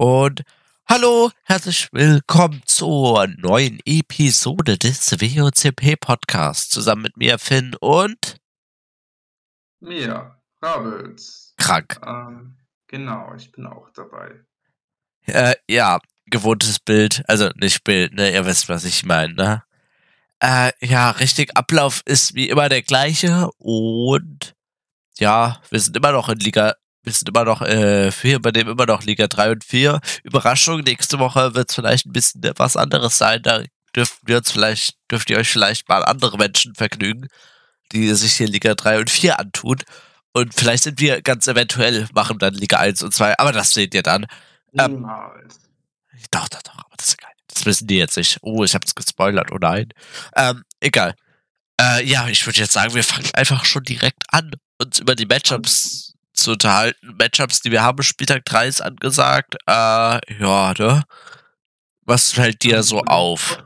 Und hallo, herzlich willkommen zur neuen Episode des WOCP Podcasts. Zusammen mit mir, Finn und mir, Rabels. Krank. Ähm, genau, ich bin auch dabei. Äh, ja, gewohntes Bild, also nicht Bild, ne? Ihr wisst, was ich meine, ne? Äh, ja, richtig, Ablauf ist wie immer der gleiche und ja, wir sind immer noch in Liga wir sind immer noch, äh, wir übernehmen immer noch Liga 3 und 4. Überraschung, nächste Woche wird es vielleicht ein bisschen was anderes sein. Da dürfen wir uns vielleicht, dürft ihr euch vielleicht mal andere Menschen vergnügen, die sich hier Liga 3 und 4 antun. Und vielleicht sind wir ganz eventuell, machen dann Liga 1 und 2, aber das seht ihr dann. Ähm, doch, doch, doch, aber das ist geil. Das wissen die jetzt nicht. Oh, ich hab's gespoilert, oh nein. Ähm, egal. Äh, ja, ich würde jetzt sagen, wir fangen einfach schon direkt an, uns über die Matchups zu unterhalten. Matchups, die wir haben, Spieltag 3 ist angesagt. Äh, ja, ne? Was fällt dir so auf?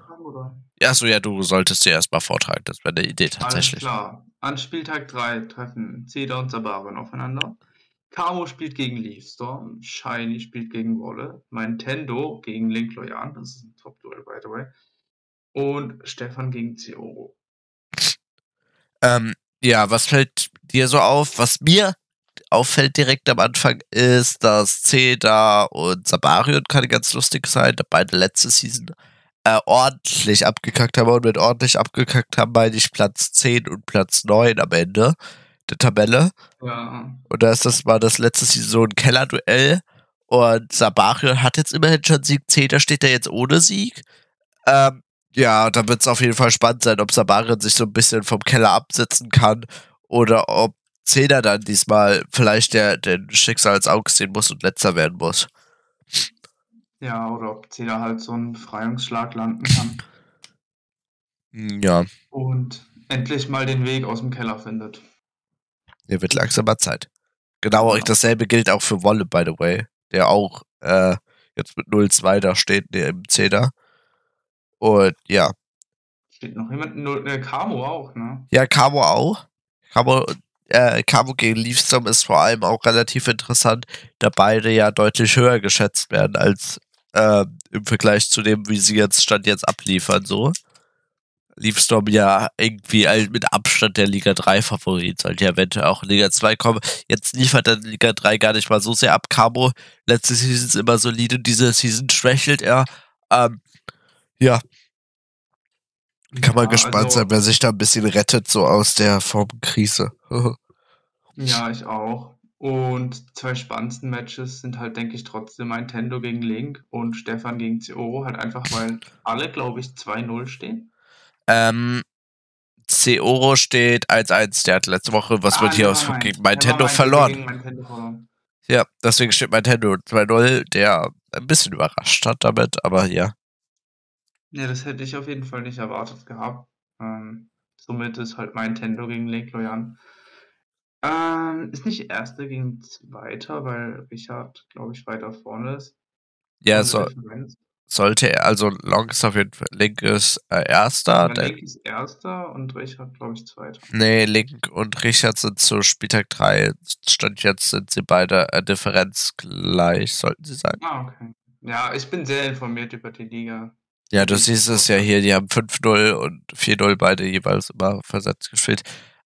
Ja, so, ja, du solltest dir erstmal vortragen. Das wäre eine Idee tatsächlich. Alles klar. An Spieltag 3 treffen Cedar und Sabarian aufeinander. Camo spielt gegen Leafstorm, Shiny spielt gegen Wolle, Nintendo gegen Link Loyan, das ist ein Top-Duell, by the way, und Stefan gegen Zeoro. Ähm, ja, was fällt dir so auf? Was mir auffällt direkt am Anfang ist, dass Ceda und Sabarion kann ganz lustig sein, da beide letzte Season äh, ordentlich abgekackt haben und mit ordentlich abgekackt haben, meine ich Platz 10 und Platz 9 am Ende der Tabelle. Ja. Und da ist das mal das letzte Season so ein Kellerduell und Sabarion hat jetzt immerhin schon Sieg, Ceda steht da jetzt ohne Sieg. Ähm, ja, da wird es auf jeden Fall spannend sein, ob Sabarion sich so ein bisschen vom Keller absetzen kann oder ob Zehner dann diesmal vielleicht der, den Schicksalsaug sehen muss und letzter werden muss. Ja, oder ob Zehner halt so einen Befreiungsschlag landen kann. Hm, ja. Und endlich mal den Weg aus dem Keller findet. Der wird langsam mal Zeit. Genau, ja. dasselbe gilt auch für Wolle, by the way, der auch äh, jetzt mit 0-2 da steht, der im Zehner. Und ja. Steht noch jemand, äh, Camo auch, ne? Ja, Camo auch. Camo äh, Camo gegen Leafstorm ist vor allem auch relativ interessant, da beide ja deutlich höher geschätzt werden als äh, im Vergleich zu dem, wie sie jetzt Stand jetzt abliefern, so. Leafstorm ja irgendwie mit Abstand der Liga 3 Favorit, sollte ja eventuell auch in Liga 2 kommen. Jetzt liefert dann Liga 3 gar nicht mal so sehr ab. Camo, letzte Season ist immer solide, diese Season schwächelt er. Ähm, ja, kann man ja, gespannt also, sein, wer sich da ein bisschen rettet, so aus der Formkrise. ja, ich auch. Und zwei spannendsten Matches sind halt, denke ich, trotzdem Nintendo gegen Link und Stefan gegen Zeoro, halt einfach, weil alle, glaube ich, 2-0 stehen. Ähm, Zeoro steht 1-1. Der hat letzte Woche, was ah, wird hier aus gegen Nintendo verloren. Gegen Nintendo verloren. Ja, deswegen steht Nintendo 2-0, der ein bisschen überrascht hat damit, aber ja. Ja, das hätte ich auf jeden Fall nicht erwartet gehabt. Ähm, somit ist halt mein Nintendo gegen Lake Loyan. Ähm, ist nicht Erster gegen Zweiter, weil Richard, glaube ich, weiter vorne ist. Ja, so, sollte er, also Long ist auf jeden Fall, Link ist äh, Erster. Ja, Link ist Erster und Richard, glaube ich, Zweiter. Nee, Link und Richard sind zu Spieltag 3. Stand jetzt sind sie beide äh, Differenz gleich, sollten sie sagen. Ah, okay. Ja, ich bin sehr informiert über die Liga. Ja, du siehst es ja hier, die haben 5-0 und 4-0 beide jeweils immer versetzt gespielt.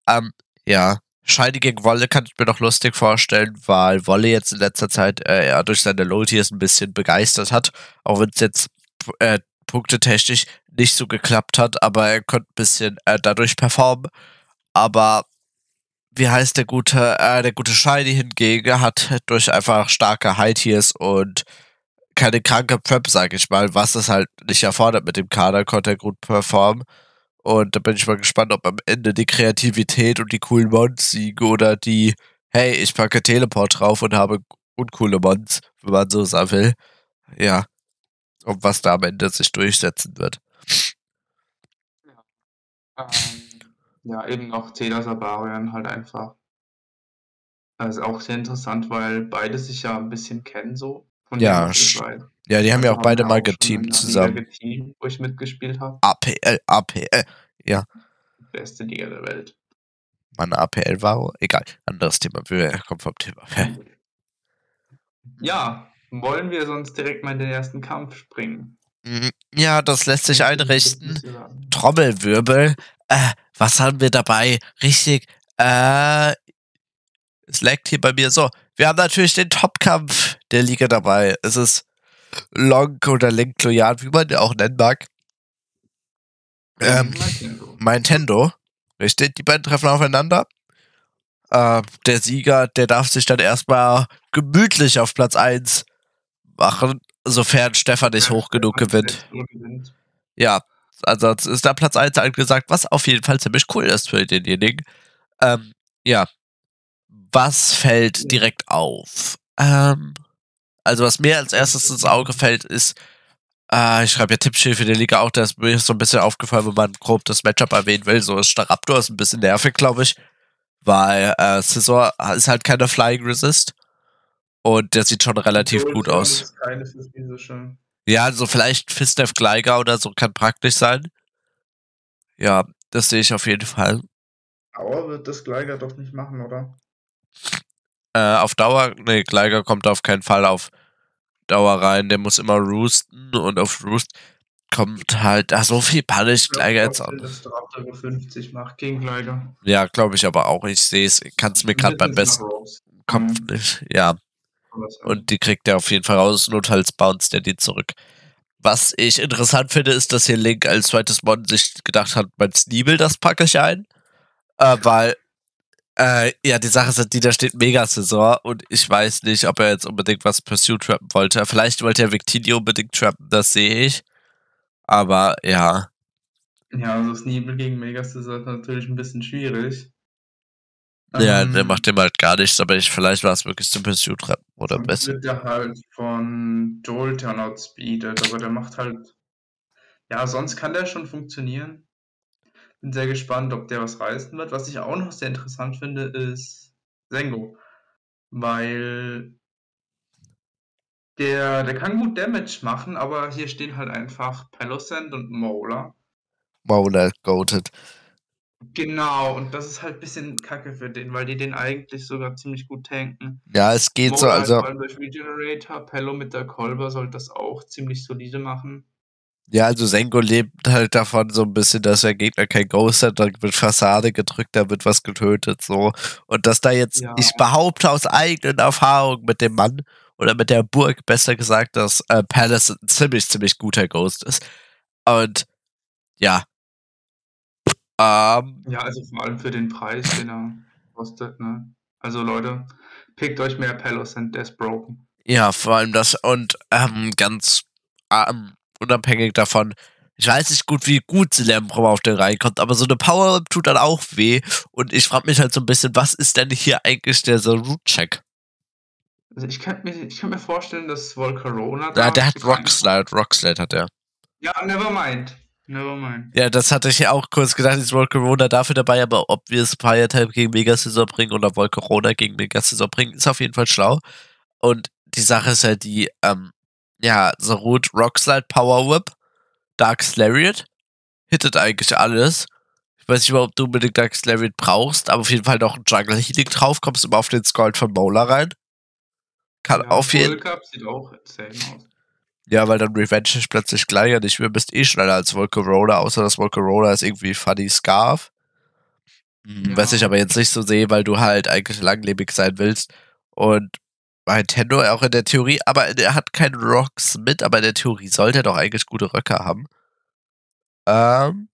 Ähm, ja, Shiny gegen Wolle kann ich mir noch lustig vorstellen, weil Wolle jetzt in letzter Zeit äh, ja, durch seine Low-Tiers ein bisschen begeistert hat, auch wenn es jetzt äh, punktetechnisch nicht so geklappt hat, aber er konnte ein bisschen äh, dadurch performen. Aber wie heißt der gute, äh, der gute Shiny hingegen hat durch einfach starke High-Tiers und keine kranke Prep, sag ich mal, was es halt nicht erfordert mit dem Kader, konnte er gut performen. Und da bin ich mal gespannt, ob am Ende die Kreativität und die coolen Mons siegen oder die, hey, ich packe Teleport drauf und habe uncoole Mons, wenn man so sagen will. Ja. Und was da am Ende sich durchsetzen wird. Ja, ähm, ja eben noch Tela Sabarian halt einfach. Das ist auch sehr interessant, weil beide sich ja ein bisschen kennen so. Von ja, ja, die haben ja auch beide mal geteamt zusammen. Geteamt, wo ich mitgespielt habe. APL, APL, ja. Beste Liga der Welt. Meine APL war, egal, anderes Thema, wir kommen vom Thema. Ja, Wollen wir sonst direkt mal in den ersten Kampf springen? Mhm. Ja, das lässt sich einrichten. Trommelwirbel. Äh, was haben wir dabei? Richtig. Äh, es leckt hier bei mir so. Wir haben natürlich den Topkampf der Liga dabei. Es ist Long oder Link Loyal, wie man den auch nennen mag. Ähm, Nintendo. Richtig, die beiden treffen aufeinander. Äh, der Sieger, der darf sich dann erstmal gemütlich auf Platz 1 machen, sofern Stefan nicht hoch genug gewinnt. Ja, also ist da Platz 1 angesagt, was auf jeden Fall ziemlich cool ist für denjenigen. Ähm, ja. Was fällt direkt auf? Ähm, also, was mir als erstes ins Auge fällt, ist, äh, ich schreibe ja Tippschild für die Liga auch, da ist mir so ein bisschen aufgefallen, wenn man grob das Matchup erwähnen will. So ist Staraptor ist ein bisschen nervig, glaube ich. Weil äh, Scissor ist halt keine Flying Resist. Und der sieht schon relativ gut aus. Ja, also vielleicht Fistef Gleiger oder so kann praktisch sein. Ja, das sehe ich auf jeden Fall. Dauer wird das Gleiger doch nicht machen, oder? Äh, auf Dauer, nee, Gleiger kommt auf keinen Fall auf Dauer rein. Der muss immer roosten und auf Roost kommt halt, ach, so viel Punish Gleiger jetzt auch. Das 50 macht gegen Gleiger. Ja, glaube ich aber auch. Ich sehe es, kann es mir gerade beim besten Kopf mhm. nicht, ja. Und die kriegt er auf jeden Fall raus. Notfalls bounce der die zurück. Was ich interessant finde, ist, dass hier Link als zweites Mod sich gedacht hat, mein Sneebel, das packe ich ein. Äh, weil, äh, ja, die Sache ist, die da steht Mega-Saison und ich weiß nicht, ob er jetzt unbedingt was Pursuit trappen wollte. Vielleicht wollte er Victini unbedingt trappen, das sehe ich. Aber ja. Ja, also Sneebel gegen Megastar ist natürlich ein bisschen schwierig. Ja, ähm, der macht dem halt gar nichts, aber ich, vielleicht war es wirklich zum Pursuit Trap oder besser. Wird der halt von Joel Turnout speedet, aber der macht halt. Ja, sonst kann der schon funktionieren. Bin sehr gespannt, ob der was reißen wird. Was ich auch noch sehr interessant finde, ist Sengo. Weil der, der kann gut Damage machen, aber hier stehen halt einfach Pelosend und Mola. Mola goated. Genau, und das ist halt ein bisschen kacke für den, weil die den eigentlich sogar ziemlich gut tanken. Ja, es geht Mola so, also. Durch Regenerator, Pello mit der Kolber soll das auch ziemlich solide machen. Ja, also Senko lebt halt davon so ein bisschen, dass der Gegner kein Ghost hat, dann wird Fassade gedrückt, da wird was getötet, so. Und dass da jetzt, ja. ich behaupte aus eigenen Erfahrungen mit dem Mann oder mit der Burg, besser gesagt, dass äh, Palace ein ziemlich, ziemlich guter Ghost ist. Und ja. Ähm, ja, also vor allem für den Preis, den er kostet, ne? Also Leute, pickt euch mehr Palace and Death Broken. Ja, vor allem das und ähm, ganz ähm, unabhängig davon, ich weiß nicht gut, wie gut Silembro auf den reinkommt, aber so eine Power tut dann auch weh. Und ich frage mich halt so ein bisschen, was ist denn hier eigentlich der so Root-Check? Also ich könnte mir, mir vorstellen, dass Volcarona. Ja, der hat Rockslide, Rockslide hat er. Ja, never mind. Never mind. Ja, das hatte ich ja auch kurz gedacht, ist Volcarona dafür dabei, aber ob wir es Firetype gegen Megascissor bringen oder Volcarona gegen Megascissor bringen, ist auf jeden Fall schlau. Und die Sache ist ja die, ähm, ja, so Root Rockslide Power Whip, Dark Lariat, hittet eigentlich alles. Ich weiß nicht mal, ob du unbedingt Dark Lariat brauchst, aber auf jeden Fall noch ein Jungle Healing drauf, kommst immer auf den Scald von Mola rein. Kann ja, auf jeden Fall. sieht auch insane aus. Ja, weil dann Revenge ist plötzlich gleicher nicht mehr. Bist eh schneller als Volcarona, außer dass Volcarona ist irgendwie Funny Scarf. Hm, ja. Was ich aber jetzt nicht so sehe, weil du halt eigentlich langlebig sein willst. Und bei Nintendo auch in der Theorie, aber er hat keinen Rocks mit, aber in der Theorie sollte er doch eigentlich gute Röcke haben. Ähm.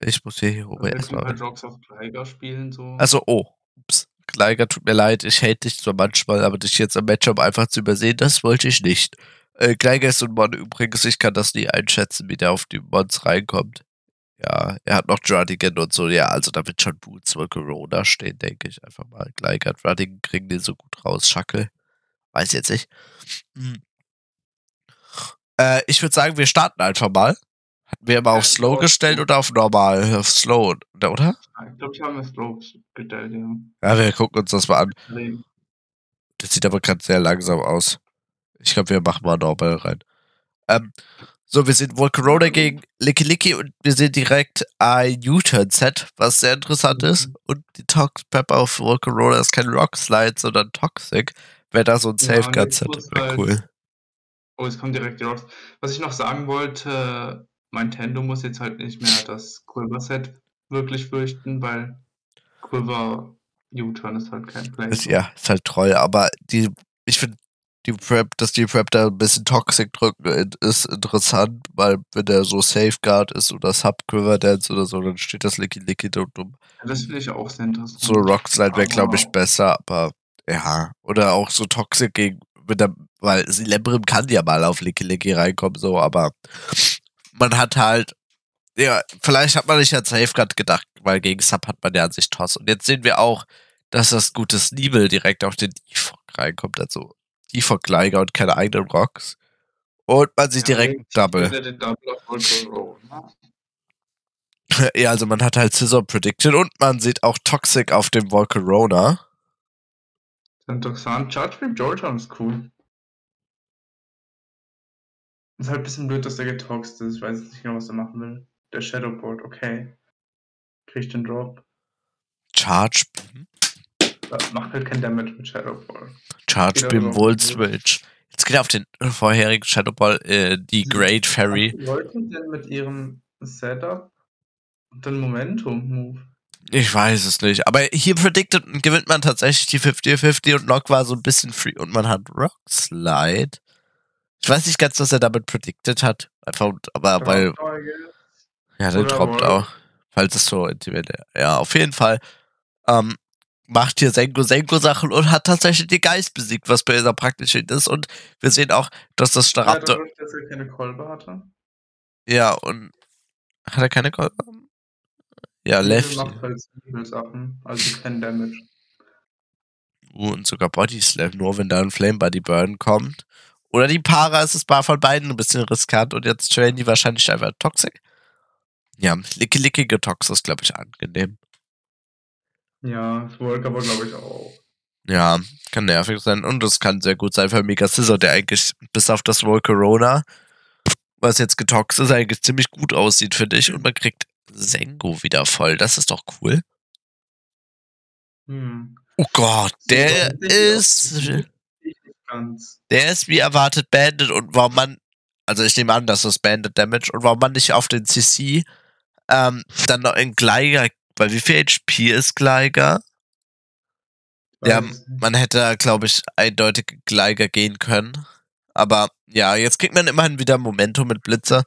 Ich muss hier, hier oben erstmal. Halt Rocks auf Gleiger spielen, so. Also, oh. Ups. Gleiger, tut mir leid, ich hate dich zwar manchmal, aber dich jetzt am Matchup einfach zu übersehen, das wollte ich nicht. Äh, Gleiger ist ein Mon übrigens, ich kann das nie einschätzen, wie der auf die Mons reinkommt. Ja, er hat noch Dradigan und so, ja, also da wird schon Boots wohl Corona stehen, denke ich einfach mal. Gleiger, Dradigan kriegen den so gut raus, Schackel. Weiß jetzt nicht. Hm. Äh, ich würde sagen, wir starten einfach mal. Hatten wir immer auf Slow gestellt oder auf normal? Auf Slow, oder? Ich glaube, ich habe mir Slow gestellt, ja. Ja, wir gucken uns das mal an. Das sieht aber gerade sehr langsam aus. Ich glaube, wir machen mal normal rein. Ähm, so, wir sehen wohl Corona gegen Licky Licky und wir sehen direkt ein U-Turn-Set, was sehr interessant ist. Mhm. Und die Tox Pepper auf Wohl Corona ist kein Rock Slide, sondern Toxic. Wer da so ein Ja, Safeguard jetzt hat, muss wäre halt cool. Oh, es kommen direkt die Rocks. Was ich noch sagen wollte, mein Tendo muss jetzt halt nicht mehr das Quiver-Set wirklich fürchten, weil Quiver U-Turn ist halt kein Play. Ist, ja, ist halt treu, aber die, ich finde, die Prep, dass die Prep da ein bisschen toxic drücken, ist interessant, weil wenn der so Safeguard ist oder Sub-Quiver Dance oder so, dann steht das Licky Licky dumm. Ja, das finde ich auch sehr interessant. So Rockslide wäre, glaube ich, besser, aber ja. Oder auch so Toxic gegen, mit der, weil Lembrim kann ja mal auf Licky Licky reinkommen, so, aber man hat halt, ja, vielleicht hat man nicht an Safeguard gedacht, weil gegen Sub hat man ja an sich Toss. Und jetzt sehen wir auch, dass das gute Sneebel direkt auf den Defog reinkommt, also Defog Gleiger und keine eigenen Rocks. Und man sieht Ja, direkt Double. Double ne? ja, also man hat halt Scissor Prediction und man sieht auch Toxic auf dem Volcarona. Interessant. Charge Beam Georgetown ist cool. Ist halt ein bisschen blöd, dass der getoxt ist. Ich weiß jetzt nicht genau, was er machen will. Der Shadowboard, okay. Kriegt den Drop. Charge, Das macht halt kein Damage mit Shadowboard. Charge Wieder Beam, drauf. Volt Switch. Jetzt geht er auf den vorherigen Shadowball, äh, die Great Fairy. Was wollten denn mit ihrem Setup den Momentum-Move? Ich weiß es nicht. Aber hier predicted gewinnt man tatsächlich die 50-50 und Nock war so ein bisschen free und man hat Rock Slide. Ich weiß nicht ganz, was er damit predicted hat. Einfach, aber weil, ja, der droppt auch. Falls es so. Ja, auf jeden Fall. Ähm, macht hier Senko Senko Sachen und hat tatsächlich den Geist besiegt, was bei dieser praktisch ist. Und wir sehen auch, dass das Ja, Staraptor. dadurch, dass er keine Kolbe hatte. Ja, und hat er keine Kolbe? Ja, Left. macht halt Nebel-Sachen, also kein Damage. Uh, und sogar Body Slam, nur wenn da ein Flame Body Burn kommt. Oder die Para ist es bei von beiden ein bisschen riskant und jetzt trainen die wahrscheinlich einfach Toxic. Ja, Licky Licky Getox ist, glaube ich, angenehm. Ja, Volk aber glaube ich auch. Ja, kann nervig sein und es kann sehr gut sein für Mega Scissor, der eigentlich bis auf das Volcarona, was jetzt getoxt ist, eigentlich ziemlich gut aussieht, finde ich. Und man kriegt Sengo wieder voll. Das ist doch cool. Hm. Oh Gott, der ist. Der ist wie erwartet Bandit und warum man, also ich nehme an, dass das Bandit Damage und warum man nicht auf den CC ähm, dann noch in Gleiger, weil wie viel HP ist Gleiger? Ja, man hätte, glaube ich, eindeutig Gleiger gehen können. Aber ja, jetzt kriegt man immerhin wieder Momentum mit Blitzer.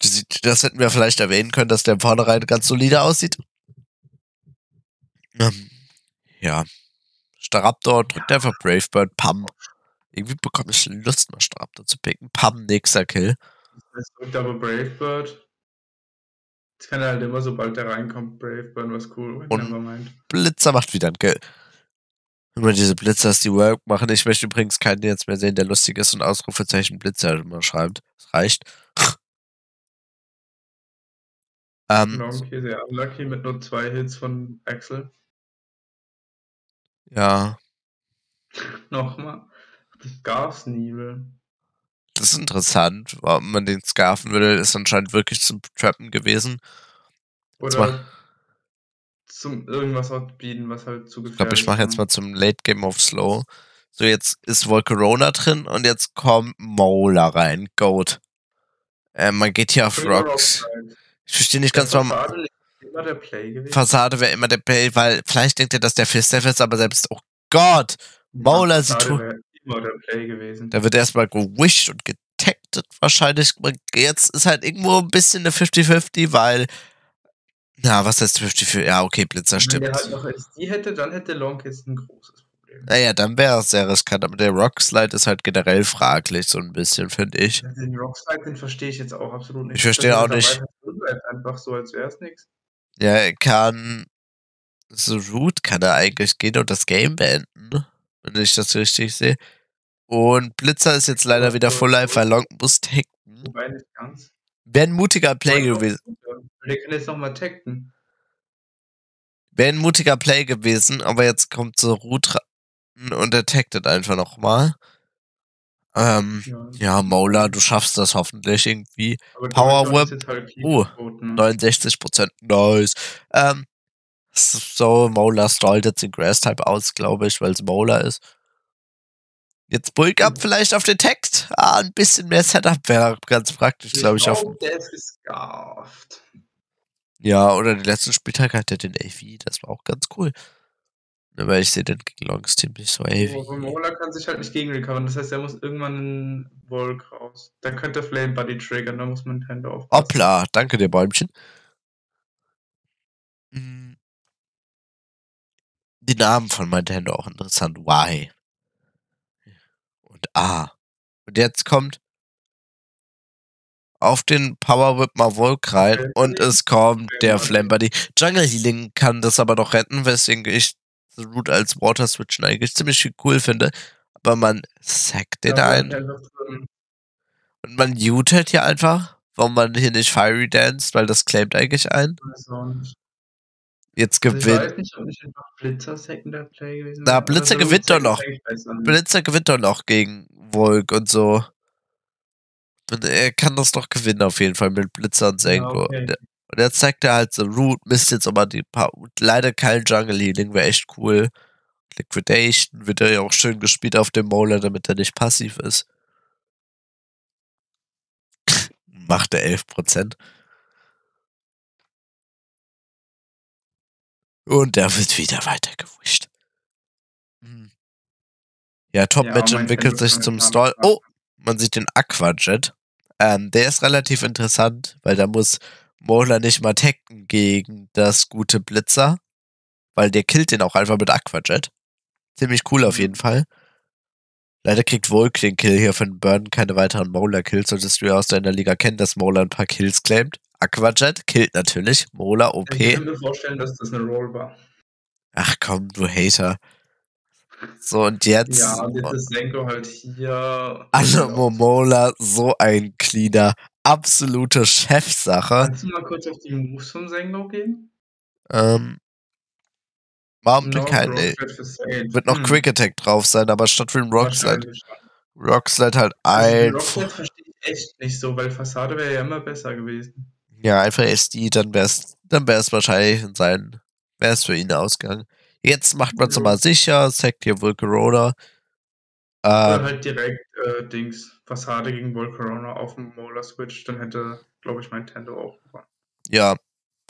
Das Das hätten wir vielleicht erwähnen können, dass der im Vornherein ganz solide aussieht. Ähm, ja. Staraptor drückt einfach Bravebird, Pam. Irgendwie bekomme ich Lust, mal Staraptor zu picken. Pam, nächster Kill. Es drückt aber Bravebird. Das kann er halt immer, sobald der reinkommt, Bravebird was cool. Und-. Blitzer macht wieder ein Kill. Immer diese Blitzers, die Work machen. Ich möchte übrigens keinen jetzt mehr sehen, der lustig ist und Ausrufezeichen Blitzer immer schreibt. Das reicht. ähm, Lonky sehr unlucky mit nur zwei Hits von Axel. ja, Nochmal. Das Gasnibel. Das ist interessant. Warum man den scarfen will, ist anscheinend wirklich zum Trappen gewesen. Oder zum irgendwas bieten, was halt zu gefährlich Ich glaube, ich mache jetzt mal zum Late Game of Slow. So, jetzt ist Volcarona drin und jetzt kommt Mola rein. Goat. Äh, man geht hier auf Rocks. Rockside. Ich verstehe nicht Der ganz, warum. Fassade liegt immer der Play gewesen. Fassade wäre immer der Play, weil vielleicht denkt er, dass der Fistef ist, aber selbst, oh Gott, Mola Ja, sieht Fassade tu- wäre immer der Play gewesen. da wird erstmal gewischt und getagtet wahrscheinlich. Jetzt ist halt irgendwo ein bisschen eine 50-50, weil, na, was heißt 50-50? Ja, okay, Blitzer Wenn stimmt. der halt noch SD hätte, dann hätte Long jetzt ein großes Problem. Naja, dann wäre es sehr riskant, aber der Rockslide ist halt generell fraglich, so ein bisschen, finde ich. Den Rockslide, den verstehe ich jetzt auch absolut nicht. Ich verstehe er auch nicht. bleibt, Einfach so, als wäre es nichts. Ja, er kann. So Root kann er eigentlich gehen und das Game beenden, wenn ich das richtig sehe. Und Blitzer ist jetzt leider wieder Full Life, weil Long muss taken. Wobei nicht ganz. Wäre ein mutiger Play gewesen. Der kann jetzt nochmal tagten. Wäre ein mutiger Play gewesen, aber jetzt kommt so Root ran und er tagtet einfach nochmal. Ähm, Ja. ja, Mola, du schaffst das hoffentlich irgendwie. Power Whip. halt Oh, ne? 69%, nice. Ähm, so, Mola stallt jetzt den Grass-Type aus, glaube ich, weil es Mola ist. Jetzt Bulk up vielleicht auf den Text. Ah, ein bisschen mehr Setup wäre ganz praktisch, glaube ich. Auf, ja, oder den letzten Spieltag hat er den AV, das war auch ganz cool. Weil ich sehe den gegen Longs Team nicht so AV. Aber Mola kann sich halt nicht gegen recovern. Das heißt, er muss irgendwann einen Volk raus. Dann könnte Flame Buddy triggern, da muss man Nintendo aufpassen. Hoppla, danke dir, Bäumchen. Hm. Die Namen von Nintendo auch interessant. Y. Und A. Und jetzt kommt auf den Power Whip mal Volk rein und es kommt der Buddy. Jungle Healing kann das aber noch retten, weswegen ich The Root als Water Switchen eigentlich ziemlich cool finde. Aber man sackt den Ja, ein und man mutet hier einfach, warum man hier nicht Fiery Dance, weil das claimt eigentlich ein. Jetzt Also ich gewinnt. weiß nicht, ob nicht einfach Blitzer Secondary Play gewesen Na. Blitzer Also gewinnt doch Second noch. Blitzer gewinnt doch noch gegen Volk und so. Und er kann das doch gewinnen auf jeden Fall mit Blitzer und Senko. okay. Und jetzt zeigt er halt so Root, misst jetzt aber die paar. Leider kein Jungle Healing, wäre echt cool. Liquidation wird er ja auch schön gespielt auf dem Molar, damit er nicht passiv ist. Macht er 11%. Und der wird wieder weitergewischt. Hm. Ja, Top-Match Ja, entwickelt sich zum Stall. Oh, man sieht den Aquajet. Ähm, der ist relativ interessant, weil da muss Mola nicht mal tacken gegen das gute Blitzer, weil der killt den auch einfach mit Aquajet. Ziemlich cool auf Mhm. jeden Fall. Leider kriegt Volk den Kill hier von Burn keine weiteren Mola-Kills, solltest du ja aus deiner Liga kennen, dass Mola ein paar Kills claimt. Aquajet killt natürlich, Mola OP. Ich kann mir vorstellen, dass das eine Roll war. Ach komm, du Hater. So, und jetzt. Ja, und jetzt ist Senko halt hier. Alle Momola, so ein cleaner, absolute Chefsache. Kannst du mal kurz auf die Moves von Senko gehen? Ähm, warum No denn kein, Sage. wird noch Hm, Quick Attack drauf sein, aber statt für den Rockslide. Rockslide halt Also den einfach, Rocket verstehe ich echt nicht so, weil Fassade wäre ja immer besser gewesen. Ja, einfach SD, dann wär's, dann wär's wahrscheinlich in seinen, wär's für ihn ausgegangen. Jetzt macht man's Ja. nochmal sicher, sagt hier Vulcarona. Oder Ähm, halt direkt äh, Dings, Fassade gegen Volcarona auf dem Molar Switch, dann hätte, glaube ich, mein Tendo auch gewonnen. Ja.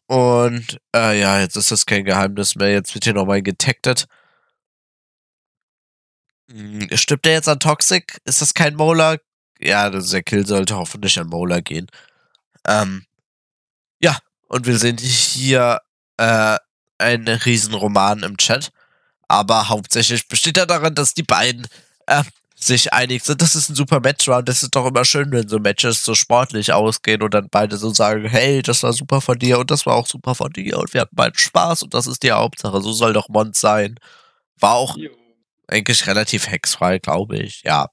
Und äh, ja, jetzt ist das kein Geheimnis mehr. Jetzt wird hier nochmal getagtet. Hm, Stimmt der jetzt an Toxic? Ist das kein Molar? Ja, das- der Kill sollte hoffentlich an Molar gehen. Ähm, ja, und wir sehen hier äh, einen riesen Roman im Chat. Aber hauptsächlich besteht er darin, dass die beiden äh, sich einig sind. Das ist ein super Matchround. Das ist doch immer schön, wenn so Matches so sportlich ausgehen und dann beide so sagen, hey, das war super von dir und das war auch super von dir und wir hatten beide Spaß und das ist die Hauptsache. So soll doch Mons sein. War auch eigentlich relativ hexfrei, glaube ich. Ja.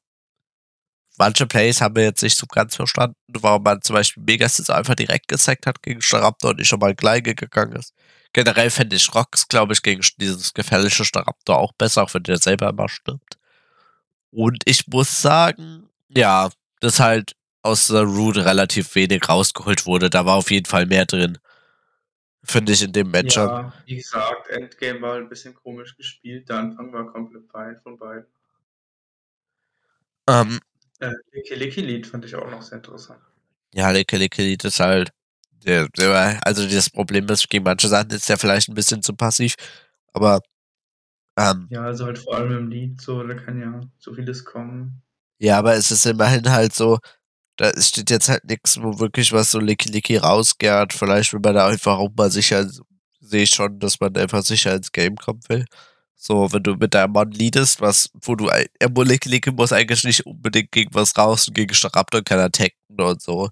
Manche Plays haben wir jetzt nicht so ganz verstanden, warum man zum Beispiel Megasys einfach direkt gesackt hat gegen Staraptor und nicht schon mal Gleige gegangen ist. Generell fände ich Rocks, glaube ich, gegen dieses gefährliche Staraptor auch besser, auch wenn der selber immer stirbt. Und ich muss sagen, ja, dass halt aus der Root relativ wenig rausgeholt wurde. Da war auf jeden Fall mehr drin. Finde ich in dem Matchup. Ja, wie gesagt, Endgame war ein bisschen komisch gespielt. Der Anfang war komplett fein von beiden. Ähm, Äh, Licky Licky Lied fand ich auch noch sehr interessant. ja, Licky Licky Lied ist halt. Der, der, also das Problem ist, gegen manche Sachen ist der vielleicht ein bisschen zu passiv. Aber ähm, Ja, also halt vor allem im Lied, so, da kann ja so vieles kommen. ja, aber es ist immerhin halt so, da steht jetzt halt nichts, wo wirklich was so Licky Licky rausgärt. Vielleicht will man da einfach auch mal sicher, sehe ich schon, dass man einfach sicher ins Game kommen will. So, wenn du mit deinem Mann leadest, was, wo du, er muss- Licky Licky muss eigentlich nicht unbedingt gegen was raus und gegen Staraptor kann er tacken und so.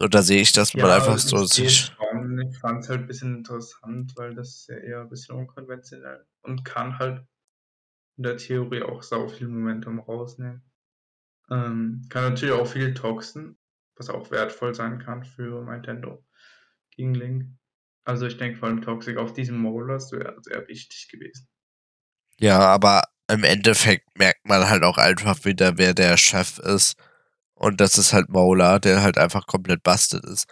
Und da sehe ich, dass man einfach so ich fand es halt ein bisschen interessant, weil das ist ja eher ein bisschen unkonventionell und kann halt in der Theorie auch sau viel Momentum rausnehmen. Ähm, kann natürlich auch viel toxen, was auch wertvoll sein kann für Nintendo gegen Link. Also ich denke vor allem Toxic auf diesem Molars wäre sehr wichtig gewesen. Ja, aber im Endeffekt merkt man halt auch einfach wieder, wer der Chef ist. Und das ist halt Mola, der halt einfach komplett busted ist.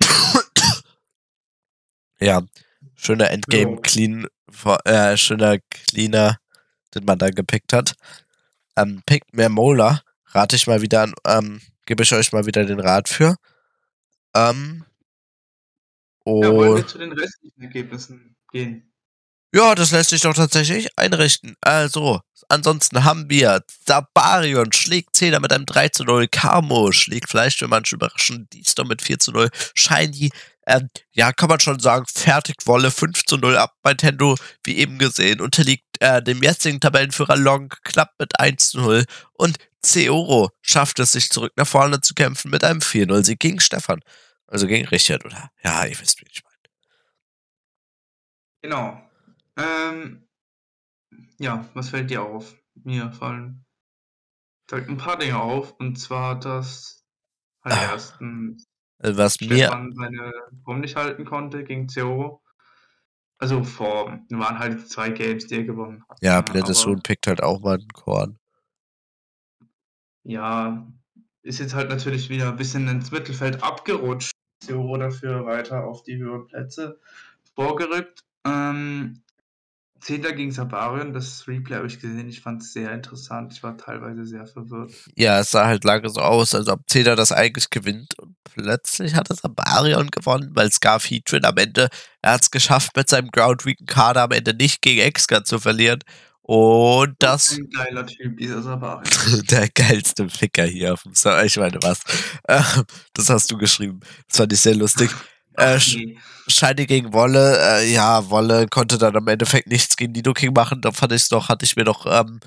ja, schöner Endgame Jo. clean, äh, schöner cleaner den man da gepickt hat. Ähm, pickt mehr Mola, rate ich mal wieder an, ähm, gebe ich euch mal wieder den Rat für. Ähm, und ja, wollen wir zu den restlichen Ergebnissen gehen? Ja, das lässt sich doch tatsächlich einrichten. Also, ansonsten haben wir Zabarion schlägt Zehner mit einem 3 zu 0, Camo schlägt vielleicht für manche überraschend Diestor mit 4 zu 0, Shiny, ähm, ja, kann man schon sagen, fertig Wolle 5 zu 0 ab bei Tendo, wie eben gesehen, unterliegt äh, dem jetzigen Tabellenführer Long knapp mit 1 zu 0 und Ceoro schafft es, sich zurück nach vorne zu kämpfen mit einem 4-0-Sieg gegen Stefan. Also gegen Richard, oder? Ja, ihr wisst, wie ich meine. Genau. Ähm, ja, was fällt dir auf? Mir fallen ein paar Dinge auf, und zwar, dass halt ah. erstens äh, was Stefan mir seine Form nicht halten konnte gegen Zero. Also Form. Waren halt zwei Games, die er gewonnen hat. Ja, Huhn pickt halt auch mal einen Korn. Ja, ist jetzt halt natürlich wieder ein bisschen ins Mittelfeld abgerutscht. Zero dafür weiter auf die höheren Plätze vorgerückt. Ähm, Zehnter gegen Sabarion, das Replay habe ich gesehen. Ich fand es sehr interessant. Ich war teilweise sehr verwirrt. Ja, es sah halt lange so aus, als ob Zehnter das eigentlich gewinnt. Und plötzlich hat es Sabarion gewonnen, weil Scar Featuring am Ende, er hat es geschafft, mit seinem Ground Weekend Kader am Ende nicht gegen Exka zu verlieren. Und das. Ein geiler Typ, dieser Sabarion. der geilste Ficker hier auf dem Server. Ich meine, was? Das hast du geschrieben. Das fand ich sehr lustig. Äh, Shiny gegen Wolle, äh, ja, Wolle konnte dann im Endeffekt nichts gegen Nido King machen. Da fand ich es doch, hatte ich mir doch ähm,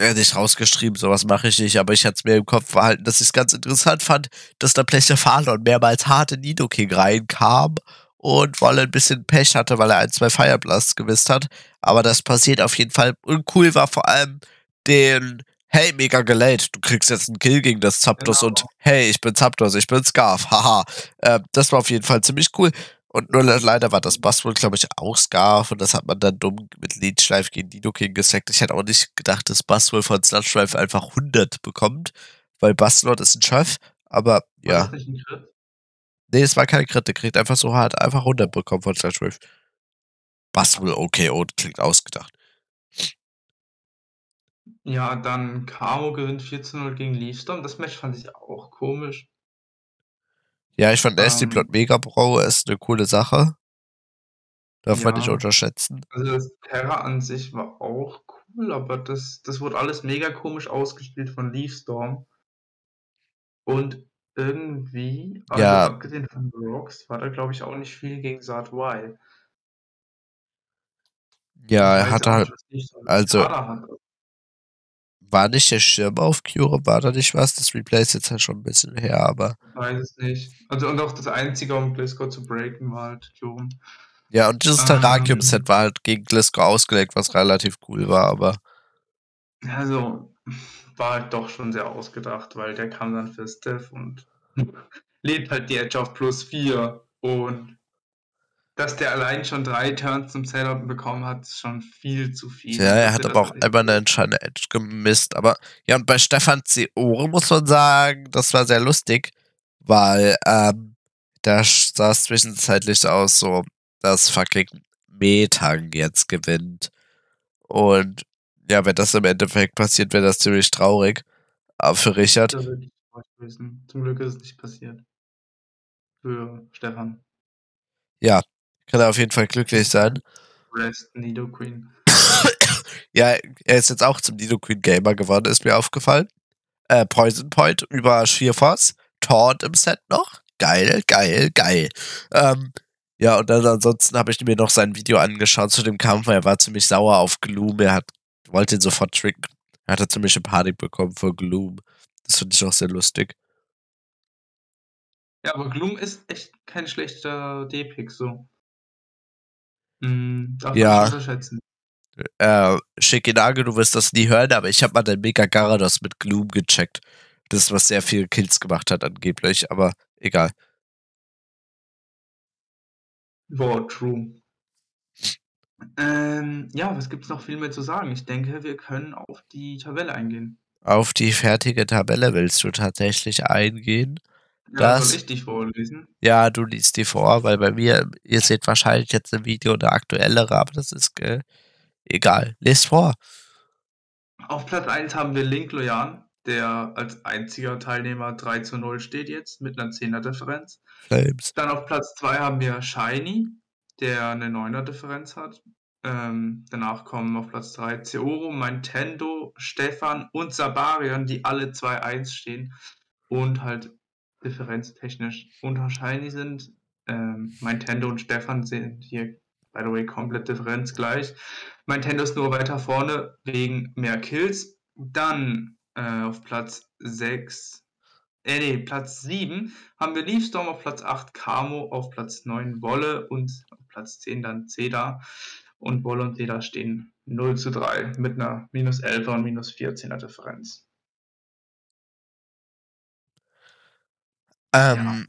ja, nicht rausgeschrieben, sowas mache ich nicht, aber ich hatte es mir im Kopf verhalten, dass ich es ganz interessant fand, dass der Plecher Falon mehrmals hart in Nido King reinkam und Wolle ein bisschen Pech hatte, weil er ein, zwei Fireblasts gewisst hat. Aber das passiert auf jeden Fall. Und cool war vor allem den hey, mega gelate, du kriegst jetzt einen Kill gegen das Zapdos genau. und hey, ich bin Zapdos, ich bin Scarf, haha. Äh, das war auf jeden Fall ziemlich cool. Und nur leider war das Buzzword, glaube ich, auch Scarf und das hat man dann dumm mit Leadschleif gegen Dino King gesackt. Ich hätte auch nicht gedacht, dass Buzzword von Sludge einfach 100 bekommt, weil Buzzword ist ein Chef, aber ja. War das nicht ein Crit? Nee, es war keine Crit, der kriegt einfach so hart, einfach 100 bekommen von Sludge Buzzword, okay, oh, klingt ausgedacht. Ja, dann Camo gewinnt 4 zu 0 gegen Leafstorm. Das Match fand ich auch komisch. Ja, ich fand ähm, SD Plot Mega Bro ist eine coole Sache. Darf ja, man nicht unterschätzen. Also das Terra an sich war auch cool, aber das, das wurde alles mega komisch ausgespielt von Leafstorm. Und irgendwie, also ja. abgesehen von Rocks, war da glaube ich auch nicht viel gegen Saat Y. Ja, er hatte halt, also, war nicht der Schirm auf Cure, war da nicht was? Das Replay ist jetzt halt schon ein bisschen her, aber. Ich weiß es nicht. Also und auch das einzige, um Glisco zu breaken, war halt Cure. Ja, und dieses Terrakium-Set ähm, war halt gegen Glisco ausgelegt, was relativ cool war, aber. Also, war halt doch schon sehr ausgedacht, weil der kam dann für Steph und lebt halt die Edge auf plus 4 und dass der allein schon drei Turns zum Setup bekommen hat, ist schon viel zu viel. Ja, er hat aber auch einmal eine entscheidende Edge gemisst. Aber ja, und bei Stefan Zeore muss man sagen, das war sehr lustig, weil ähm, da sah es zwischenzeitlich aus, so, dass fucking Metang jetzt gewinnt. Und ja, wenn das im Endeffekt passiert, wäre das ziemlich traurig. Aber für Richard. Zum Glück ist es nicht passiert. Für Stefan. Ja, kann er auf jeden Fall glücklich sein. Rest Nido Queen. ja, er ist jetzt auch zum Nido Queen Gamer geworden, ist mir aufgefallen. Äh, Poison Point über Sheer Force. Taunt im Set noch. Geil, geil, geil. Ähm, ja, und dann ansonsten habe ich mir noch sein Video angeschaut zu dem Kampf. Er war ziemlich sauer auf Gloom. Er hat, wollte ihn sofort tricken. Er hatte ziemlich Panik bekommen vor Gloom. Das finde ich auch sehr lustig. Ja, aber Gloom ist echt kein schlechter D-Pick so. Mhm, darf ja. Äh, Shikinage, du wirst das nie hören, aber ich habe mal den Mega Garados mit Gloom gecheckt. Das, was sehr viele Kills gemacht hat, angeblich, aber egal. War true. Ähm, ja, was gibt es noch viel mehr zu sagen? Ich denke, wir können auf die Tabelle eingehen. Auf die fertige Tabelle willst du tatsächlich eingehen? Ja, das, soll ich die vorlesen? Ja, du liest die vor, weil bei mir, ihr seht wahrscheinlich jetzt im Video eine aktuellere, aber das ist äh, egal. Lest vor. Auf Platz 1 haben wir Link Loyan, der als einziger Teilnehmer 3 zu 0 steht jetzt mit einer 10er Differenz. Flames. Dann auf Platz 2 haben wir Shiny, der eine 9er Differenz hat. Ähm, danach kommen auf Platz 3 Zeoro, Nintendo, Stefan und Sabarian, die alle 2-1 stehen und halt differenztechnisch unwahrscheinlich sind. Ähm, Nintendo und Stefan sind hier, by the way, komplett differenzgleich. Nintendo ist nur weiter vorne wegen mehr Kills. Dann äh, auf Platz 6, äh, nee, Platz 7 haben wir Leafstorm, auf Platz 8 Camo, auf Platz 9 Wolle und auf Platz 10 dann Ceda. Und Wolle und Ceda stehen 0 zu 3 mit einer minus 11er und minus 14er Differenz. Ähm,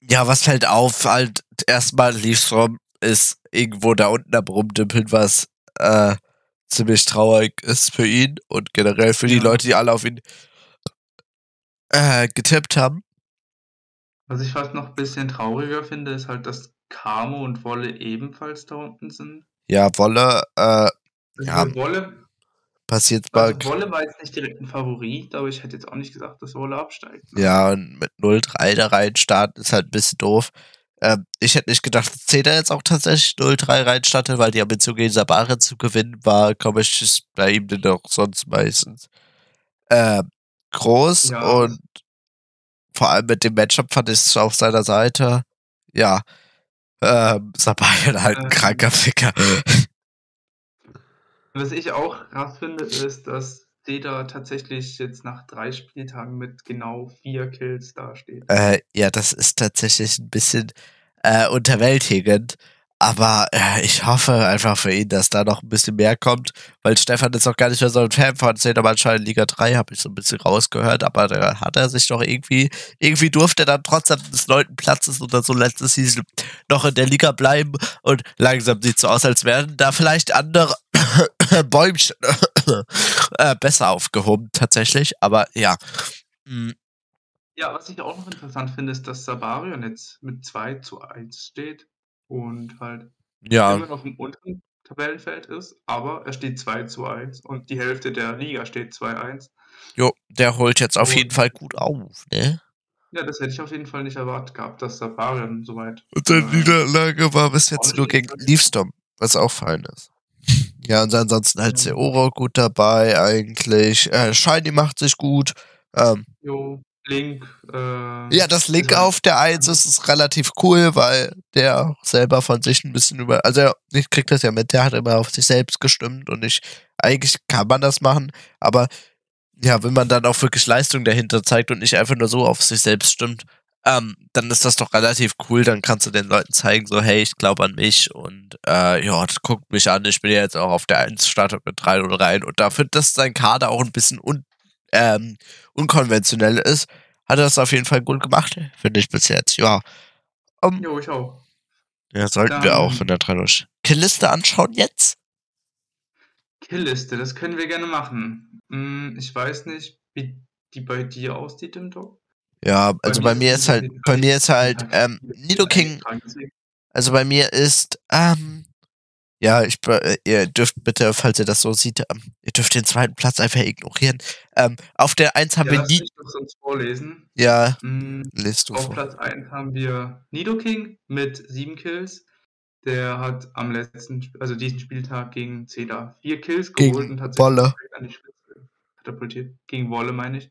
ja. ja. was fällt auf? Halt, erstmal Leafstrom ist irgendwo da unten am Rumdümpeln, was äh, ziemlich traurig ist für ihn und generell für ja. die Leute, die alle auf ihn äh, getippt haben. Was ich fast noch ein bisschen trauriger finde, ist halt, dass Camo und Wolle ebenfalls da unten sind. Ja, Wolle, äh, also ja. Wolle passiert bei. Also Wolle war jetzt nicht direkt ein Favorit, aber ich hätte jetzt auch nicht gesagt, dass Wolle absteigt. Ne? Ja, und mit 0-3 da rein starten ist halt ein bisschen doof. Ähm, ich hätte nicht gedacht, dass Zeta jetzt auch tatsächlich 0-3 reinstartet, weil die Ambition gegen Sabare zu gewinnen war, glaube ich, bei ihm denn auch sonst meistens äh, groß ja. und vor allem mit dem Matchup fand ich es auf seiner Seite, ja, ähm, Sabarian halt ein ähm, kranker Ficker. Was ich auch krass finde, ist, dass Seda tatsächlich jetzt nach drei Spieltagen mit genau vier Kills dasteht. Äh, ja, das ist tatsächlich ein bisschen äh, unterwältigend. Aber äh, ich hoffe einfach für ihn, dass da noch ein bisschen mehr kommt, weil Stefan ist auch gar nicht mehr so ein Fan von anscheinend Liga 3, habe ich so ein bisschen rausgehört, aber da hat er sich doch irgendwie, irgendwie durfte er dann trotz des neunten Platzes oder so letztes Season noch in der Liga bleiben und langsam sieht es so aus, als wären da vielleicht andere Bäumchen äh, besser aufgehoben tatsächlich, aber ja. Mhm. Ja, was ich auch noch interessant finde, ist, dass Sabarion jetzt mit 2 zu 1 steht und halt ja. immer noch im unteren Tabellenfeld ist, aber er steht 2 zu 1 und die Hälfte der Liga steht 2-1. Jo, der holt jetzt auf und, jeden Fall gut auf, ne? Ja, das hätte ich auf jeden Fall nicht erwartet gehabt, dass Sabarian so weit. Und seine äh, Niederlage war bis jetzt nur gegen Leafstorm, was auch fein ist. Ja, und ansonsten halt Seoro gut dabei eigentlich. Äh, Shiny macht sich gut. Ähm, jo. Link. Äh, ja, das Link auf der 1 ist, ist relativ cool, weil der selber von sich ein bisschen über. Also, ich krieg das ja mit, der hat immer auf sich selbst gestimmt und ich. Eigentlich kann man das machen, aber ja, wenn man dann auch wirklich Leistung dahinter zeigt und nicht einfach nur so auf sich selbst stimmt, ähm, dann ist das doch relativ cool. Dann kannst du den Leuten zeigen, so, hey, ich glaube an mich und äh, ja, guckt mich an, ich bin ja jetzt auch auf der 1 startet mit 3 oder rein und dafür, dass sein Kader auch ein bisschen un ähm, unkonventionell ist, hat er das auf jeden Fall gut gemacht, finde ich bis jetzt. Ja. Um, jo, ich auch. Ja, sollten Dann, wir auch, wenn der Trainer Killliste anschauen jetzt? Killliste, das können wir gerne machen. Hm, ich weiß nicht, wie die bei dir aussieht im Top. Ja, also bei, bei mir ist halt, bei mir ist halt, ähm, Nidoking, also bei mir ist, ähm, ja, ich, äh, ihr dürft bitte, falls ihr das so seht, ähm, ihr dürft den zweiten Platz einfach ignorieren. Ähm, auf der 1 haben ja, wir nie. vorlesen. Ja, hm, lest du Auf vor. Platz 1 haben wir Nidoking mit 7 Kills. Der hat am letzten, also diesen Spieltag gegen Ceda 4 Kills geholt gegen und hat Wolle. an die Spitze katapultiert. Gegen Wolle, meine ich.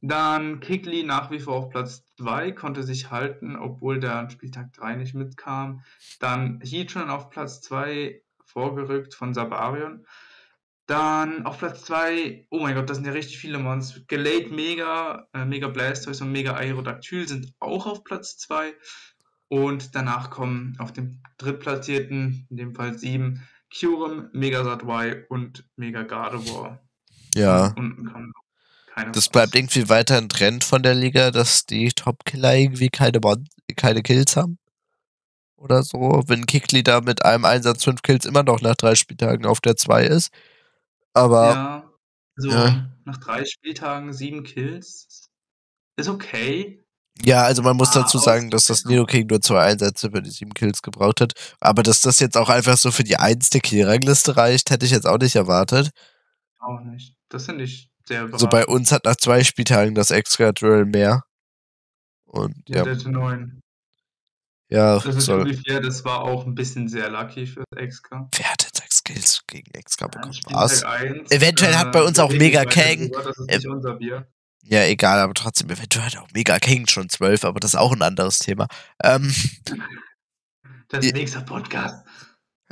Dann Kikli nach wie vor auf Platz 2, konnte sich halten, obwohl der an Spieltag 3 nicht mitkam. Dann Heatran auf Platz 2 vorgerückt von Sabarion. Dann auf Platz 2, oh mein Gott, das sind ja richtig viele Mons. Gelate Mega, äh, Mega Blastoise und Mega Aerodactyl sind auch auf Platz 2. Und danach kommen auf dem drittplatzierten, in dem Fall 7, Kyurem, Mega Y und Mega Gardevoir. Ja. Und keine das bleibt irgendwie weiter ein Trend von der Liga, dass die Top-Killer irgendwie keine, Mon keine Kills haben. Oder so. Wenn Kickly da mit einem Einsatz fünf Kills immer noch nach drei Spieltagen auf der 2 ist. Aber. Ja, also ja. nach drei Spieltagen sieben Kills ist okay. Ja, also man muss Ah, dazu sagen, dass das Neo King nur zwei Einsätze für die sieben Kills gebraucht hat. Aber dass das jetzt auch einfach so für die Eins der Kill-Rangliste reicht, hätte ich jetzt auch nicht erwartet. Auch nicht. Das finde ich sehr. So bei uns hat nach zwei Spieltagen das Extra Drill mehr. Und Ja, ja, neun. ja, Das ist soll. ungefähr, das war auch ein bisschen sehr lucky für XK. Wer hat jetzt sechs Kills gegen Extra Ja, bekommen? Was? eins, Eventuell hat bei uns wir auch Mega Kang, Das ist äh, nicht unser Bier. Ja, egal, aber trotzdem, eventuell hat auch Mega King schon zwölf, aber das ist auch ein anderes Thema. Ähm, Das Ja. nächste Podcast.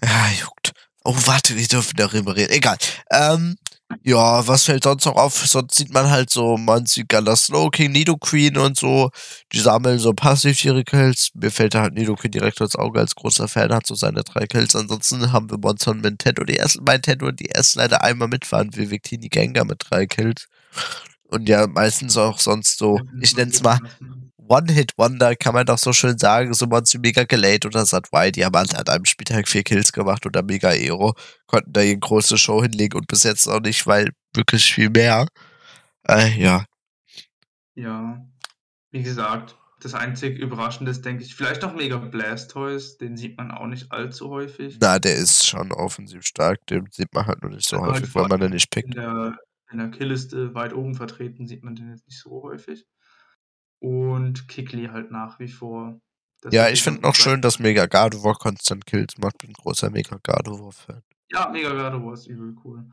ja, juckt. Oh, warte, wir dürfen darüber reden. Egal. Ähm, ja, was fällt sonst noch auf? Sonst sieht man halt so, man sieht Gala Snow King, Nido Queen und so. Die sammeln so passiv ihre Kills. Mir fällt da halt Nido Queen direkt ins Auge als großer Fan, hat so seine drei Kills. Ansonsten haben wir Monster und Nintendo, die ersten bei Nintendo, die erst leider einmal mitfahren, wie Victini Gengar mit drei Kills. Und ja, meistens auch sonst so, ich nenn's mal One-Hit-Wonder, kann man doch so schön sagen. So Monster Mega Gelate oder Satwai, die haben halt an einem Spieltag vier Kills gemacht oder Mega Aero, konnten da ihre große Show hinlegen und bis jetzt auch nicht, weil wirklich viel mehr. Äh, ja. Ja, wie gesagt, das einzig Überraschende ist, denke ich, vielleicht noch Mega Blastoise, den sieht man auch nicht allzu häufig. Na, der ist schon offensiv stark, den sieht man halt nur nicht so Also häufig, weil man den nicht In pickt. der, in der Killliste weit oben vertreten sieht man den jetzt nicht so häufig. Und Kikli halt nach wie vor. Das Ja, ich finde noch schön, dass Mega Gardevoir konstant Kills macht. Bin ein großer Mega Gardevoir-Fan. Ja, Mega Gardevoir ist übel cool.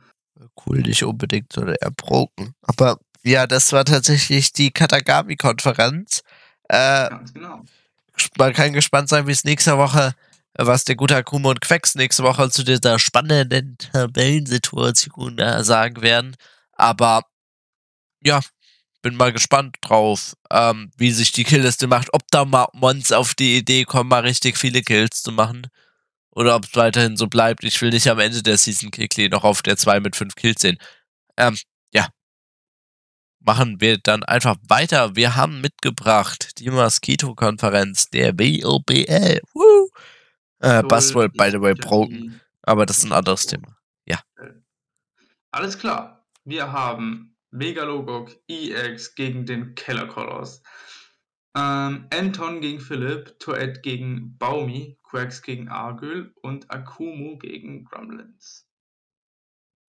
Cool, nicht unbedingt oder eher broken. Aber ja, das war tatsächlich die Katagami-Konferenz. Äh, Ganz genau. man kann gespannt sein, wie es nächste Woche, äh, was der gute Akuma und Quex nächste Woche zu dieser spannenden Tabellensituation äh, sagen werden. Aber ja, bin mal gespannt drauf, ähm, wie sich die Killliste macht. Ob da mal Mons auf die Idee kommen, mal richtig viele Kills zu machen. Oder ob es weiterhin so bleibt. Ich will nicht am Ende der Season Kikli noch auf der 2 mit 5 Kills sehen. Ähm, ja. Machen wir dann einfach weiter. Wir haben mitgebracht die Mosquito-Konferenz der BOBL. Woo! Äh, Buzzword, by the way, ja broken. Aber das ist ein anderes Thema. Alles klar. Wir haben Megalogok EX gegen den Keller Colors. Ähm, Anton gegen Philipp, Tourette gegen Baumi, Quax gegen Argül und Akumu gegen Grumlins.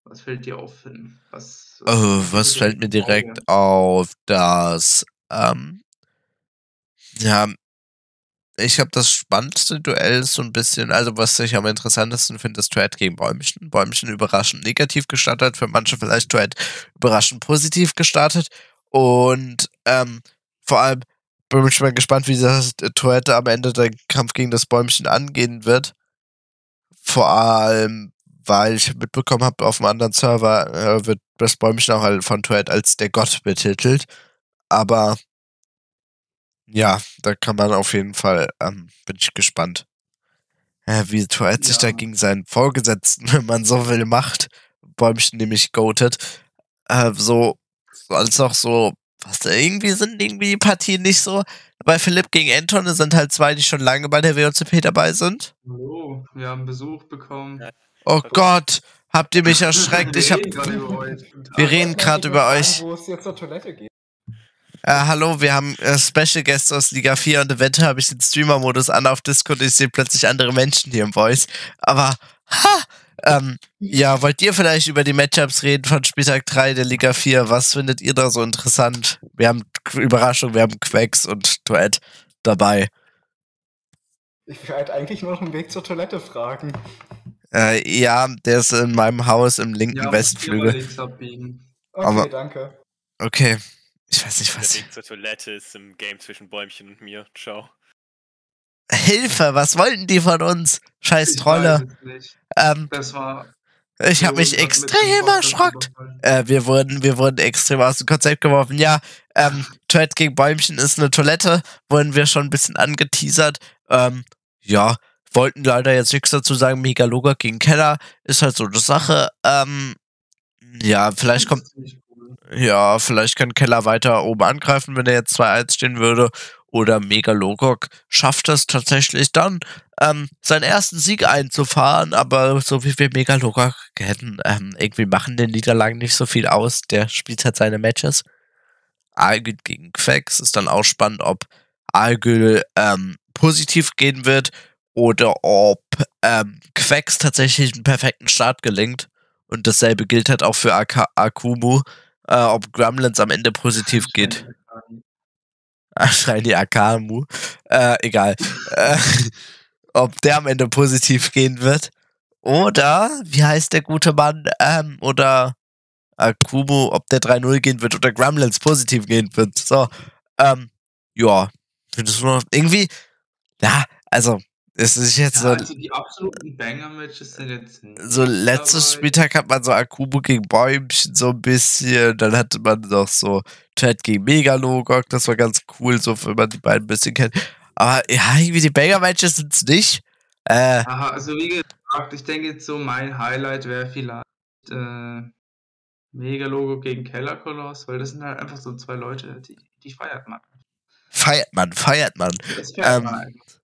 Was fällt dir auf, Finn? Was, Oh, ist was fällt mir ins Auge? direkt auf, dass ähm, ja, ich glaube, das spannendste Duell so ein bisschen, also was ich am interessantesten finde, ist Tourette gegen Bäumchen. Bäumchen überraschend negativ gestartet, für manche vielleicht Tourette überraschend positiv gestartet. Und ähm, vor allem bin ich mal gespannt, wie das Tourette am Ende den Kampf gegen das Bäumchen angehen wird. Vor allem, weil ich mitbekommen habe, auf einem anderen Server äh, wird das Bäumchen auch halt von Tourette als der Gott betitelt. Aber ja, da kann man auf jeden Fall, ähm, bin ich gespannt, äh, wie Tourette sich da Ja. gegen seinen Vorgesetzten, wenn man so will, macht. Bäumchen nämlich goatet. Äh, so, so als auch so, was, irgendwie sind irgendwie die Partien nicht so. Bei Philipp gegen Anton sind halt zwei, die schon lange bei der WOCP dabei sind. Hallo, wir haben Besuch bekommen. Ja. Oh Gott, habt ihr mich erschreckt? Ich wir hab, reden gerade über euch. Guten Tag. wir reden gerade über euch. Wo es jetzt zur Toilette geht. Äh, hallo, wir haben äh, Special Guests aus Liga 4 und eventuell habe ich den Streamer-Modus an auf Discord und ich sehe plötzlich andere Menschen hier im Voice. Aber, ha! Ähm, ja, wollt ihr vielleicht über die Matchups reden von Spieltag 3 der Liga 4? Was findet ihr da so interessant? Wir haben Überraschung, wir haben Quacks und Duett dabei. Ich werde eigentlich nur noch einen Weg zur Toilette fragen. Äh, ja, der ist in meinem Haus im linken Ja, Westflügel. Okay, Aber- danke. Okay. Ich weiß nicht, Der was. Weg zur Toilette ist im Game zwischen Bäumchen und mir. Ciao. Hilfe, was wollten die von uns? Scheiß Ich Trolle. Ähm, Das war. ich habe mich extrem erschrockt. Äh, wir wurden, wir wurden extrem aus dem Konzept geworfen. Ja, ähm, Toilette gegen Bäumchen ist eine Toilette, wurden wir schon ein bisschen angeteasert. Ähm, ja, wollten leider jetzt nichts dazu sagen. Megaloga gegen Keller ist halt so eine Sache. Ähm, ja, vielleicht kommt. Ja, vielleicht kann Keller weiter oben angreifen, wenn er jetzt 2-1 stehen würde. Oder Megalogok schafft es tatsächlich dann, ähm, seinen ersten Sieg einzufahren. Aber so wie wir Megalogok kennen, ähm, irgendwie machen den Niederlagen nicht so viel aus. Der spielt halt seine Matches. Argül gegen Quex ist dann auch spannend, ob Argül ähm, positiv gehen wird oder ob ähm, Quex tatsächlich einen perfekten Start gelingt. Und dasselbe gilt halt auch für Ak Akumu, äh, ob Gremlins am Ende positiv geht. Shiny Akamu. Äh, egal. äh, ob der am Ende positiv gehen wird. Oder, wie heißt der gute Mann? Ähm, oder Akumu, ob der 3-0 gehen wird oder Gremlins positiv gehen wird. So, ähm, ja. Irgendwie, ja, also, es ist jetzt Ja, so. also die absoluten Banger-Matches sind jetzt nicht So letztes dabei. Spieltag hat man so Akumu gegen Bäumchen so ein bisschen, dann hatte man noch so Chat gegen Megalogok, das war ganz cool, so wenn man die beiden ein bisschen kennt. Aber ja, irgendwie die Banger-Matches sind es nicht. Äh, Aha, also wie gesagt, ich denke jetzt so, mein Highlight wäre vielleicht äh, Megalogo gegen Kellerkoloss, weil das sind halt einfach so zwei Leute, die, die feiert man. feiert man, feiert man. Das feiert Ähm, man einfach.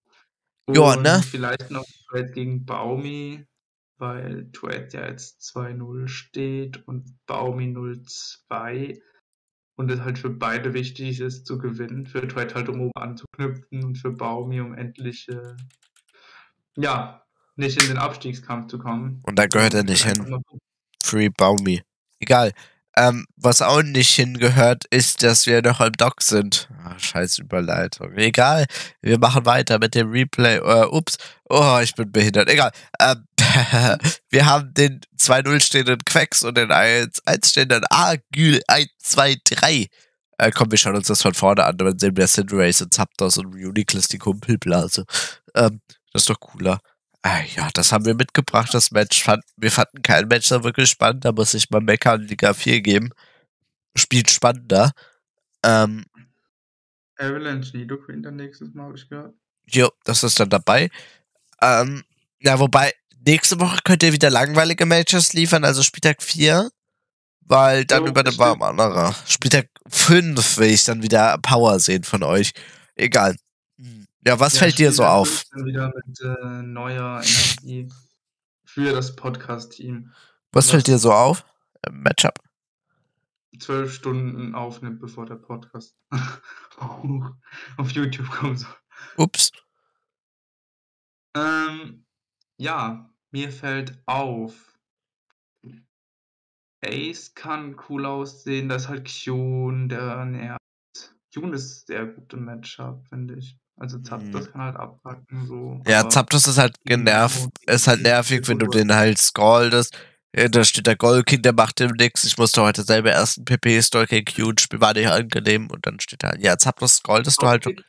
Ja, ne? vielleicht noch Thread gegen Baumi, weil Thread ja jetzt 2-0 steht und Baumi 0-2 und es halt für beide wichtig ist zu gewinnen. Für Thread halt um oben anzuknüpfen und für Baumi um endlich äh, ja, nicht in den Abstiegskampf zu kommen. Und da gehört er nicht hin. Free Baumi. Egal. Ähm, was auch nicht hingehört, ist, dass wir noch im Dock sind. Ah, scheiß Überleitung. Egal. Wir machen weiter mit dem Replay. Äh, ups. Oh, ich bin behindert. Egal. Ähm, wir haben den 2-0 stehenden Quex und den 1-1 stehenden Agül 1, 2, 3. Äh, komm, wir schauen uns das von vorne an. Dann sehen wir Syndrace und Zapdos und Uniclus, die Kumpelblase. Ähm, das ist doch cooler. Ah, ja, das haben wir mitgebracht, das Match. Fand, wir fanden kein Match so wirklich spannend. Da muss ich mal Mecker in Liga 4 geben. Spielt spannender. Ähm, Avalanche Nidoqueen dann nächstes Mal, habe ich gehört. jo, das ist dann dabei. Ähm, ja, wobei, nächste Woche könnt ihr wieder langweilige Matches liefern, also Spieltag 4. Weil dann Jo, über den warm anderer. Spieltag 5 will ich dann wieder Power sehen von euch. Egal. Ja, was Ja, fällt dir so auf? wieder mit äh, neuer Energie für das Podcast-Team. Was fällt dir so auf? Matchup? Zwölf Stunden aufnimmt, bevor der Podcast auf YouTube kommt. soll. Ups. Ähm, ja, mir fällt auf. Ace kann cool aussehen, das ist halt Kyun, der nervt. Kyun ist sehr gut im Matchup, finde ich. Also Zapdos Mhm. kann halt abpacken, so. Ja, Zapdos ist halt genervt, ist halt nervig, wenn du den halt scrollst. Ja, da steht der Goldking, der macht dem nix. Ich musste heute selber erst einen PP-Store gegen Cute spielen, war nicht angenehm. Und dann steht da, ja, Zapdos scrolltest du halt. Könnte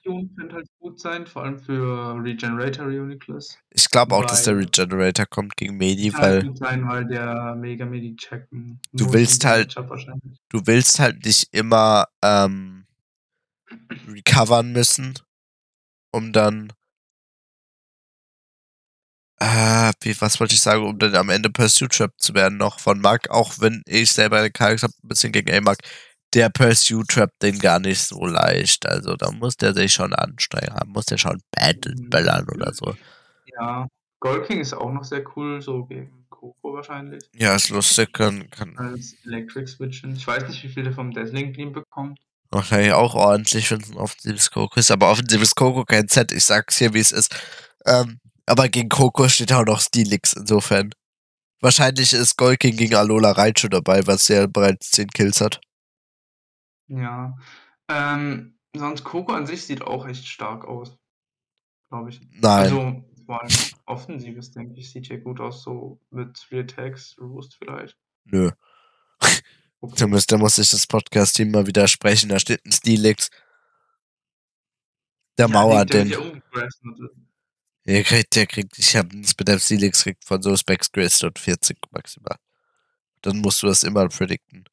halt gut sein, vor allem für Regenerator Uniclus. Ich glaube auch, dass der Regenerator kommt gegen Medi, Kann weil gut sein, weil der Mega Medi checken. Du willst halt- du willst halt nicht immer ähm, recovern müssen, um dann äh, wie, was wollte ich sagen, um dann am Ende Pursuit Trap zu werden noch von Mark, auch wenn ich selber den Charakter ein bisschen gegen A-Mark, der Pursuit Trap den gar nicht so leicht. Also da muss der sich schon anstrengen, haben, muss der schon Battle Mhm. bellern oder so. Ja, Goldking ist auch noch sehr cool, so gegen Coco wahrscheinlich. Ja, ist lustig, kann, kann Als Electric Switchen. Ich weiß nicht, wie viel der vom Dazzling Gleam bekommt. Wahrscheinlich auch ordentlich, wenn es ein offensives Koko ist, aber offensives Koko kein Z, ich sag's hier, wie es ist. Ähm, aber gegen Koko steht auch noch Stilix, insofern. Wahrscheinlich ist Golking gegen Alola Raichu dabei, was ja bereits 10 Kills hat. Ja. Ähm, sonst Coco an sich sieht auch echt stark aus. Glaube ich. Nein, Also, vor allem Offensives, denke ich, sieht hier gut aus, so mit Three Attacks, Roost vielleicht. nö. Okay. Da muss, ich das Podcast-Team mal widersprechen. Da steht ein Stilix. Der Ja, Mauer der den. ja? Der kriegt, der kriegt, ich habe nichts mit dem Stilix kriegt von so Specs Grace und 40 maximal. Dann musst du das immer predikten.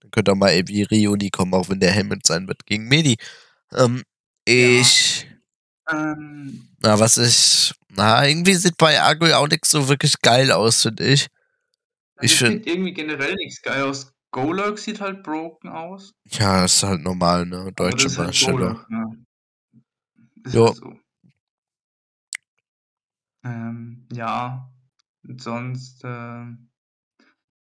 Dann könnte auch mal Evi Uni kommen, auch wenn der Hammond sein wird gegen Medi. Ähm, ich. Ähm, Na, was ich. Na, irgendwie sieht bei Agul auch nichts so wirklich geil aus, finde ich. Ich ich find- finde irgendwie generell nichts geil aus. Golurk sieht halt broken aus. Ja, ist halt normal, ne? Deutsche ist halt ne? Jo. halt so. Ähm, ja. Und sonst, ähm,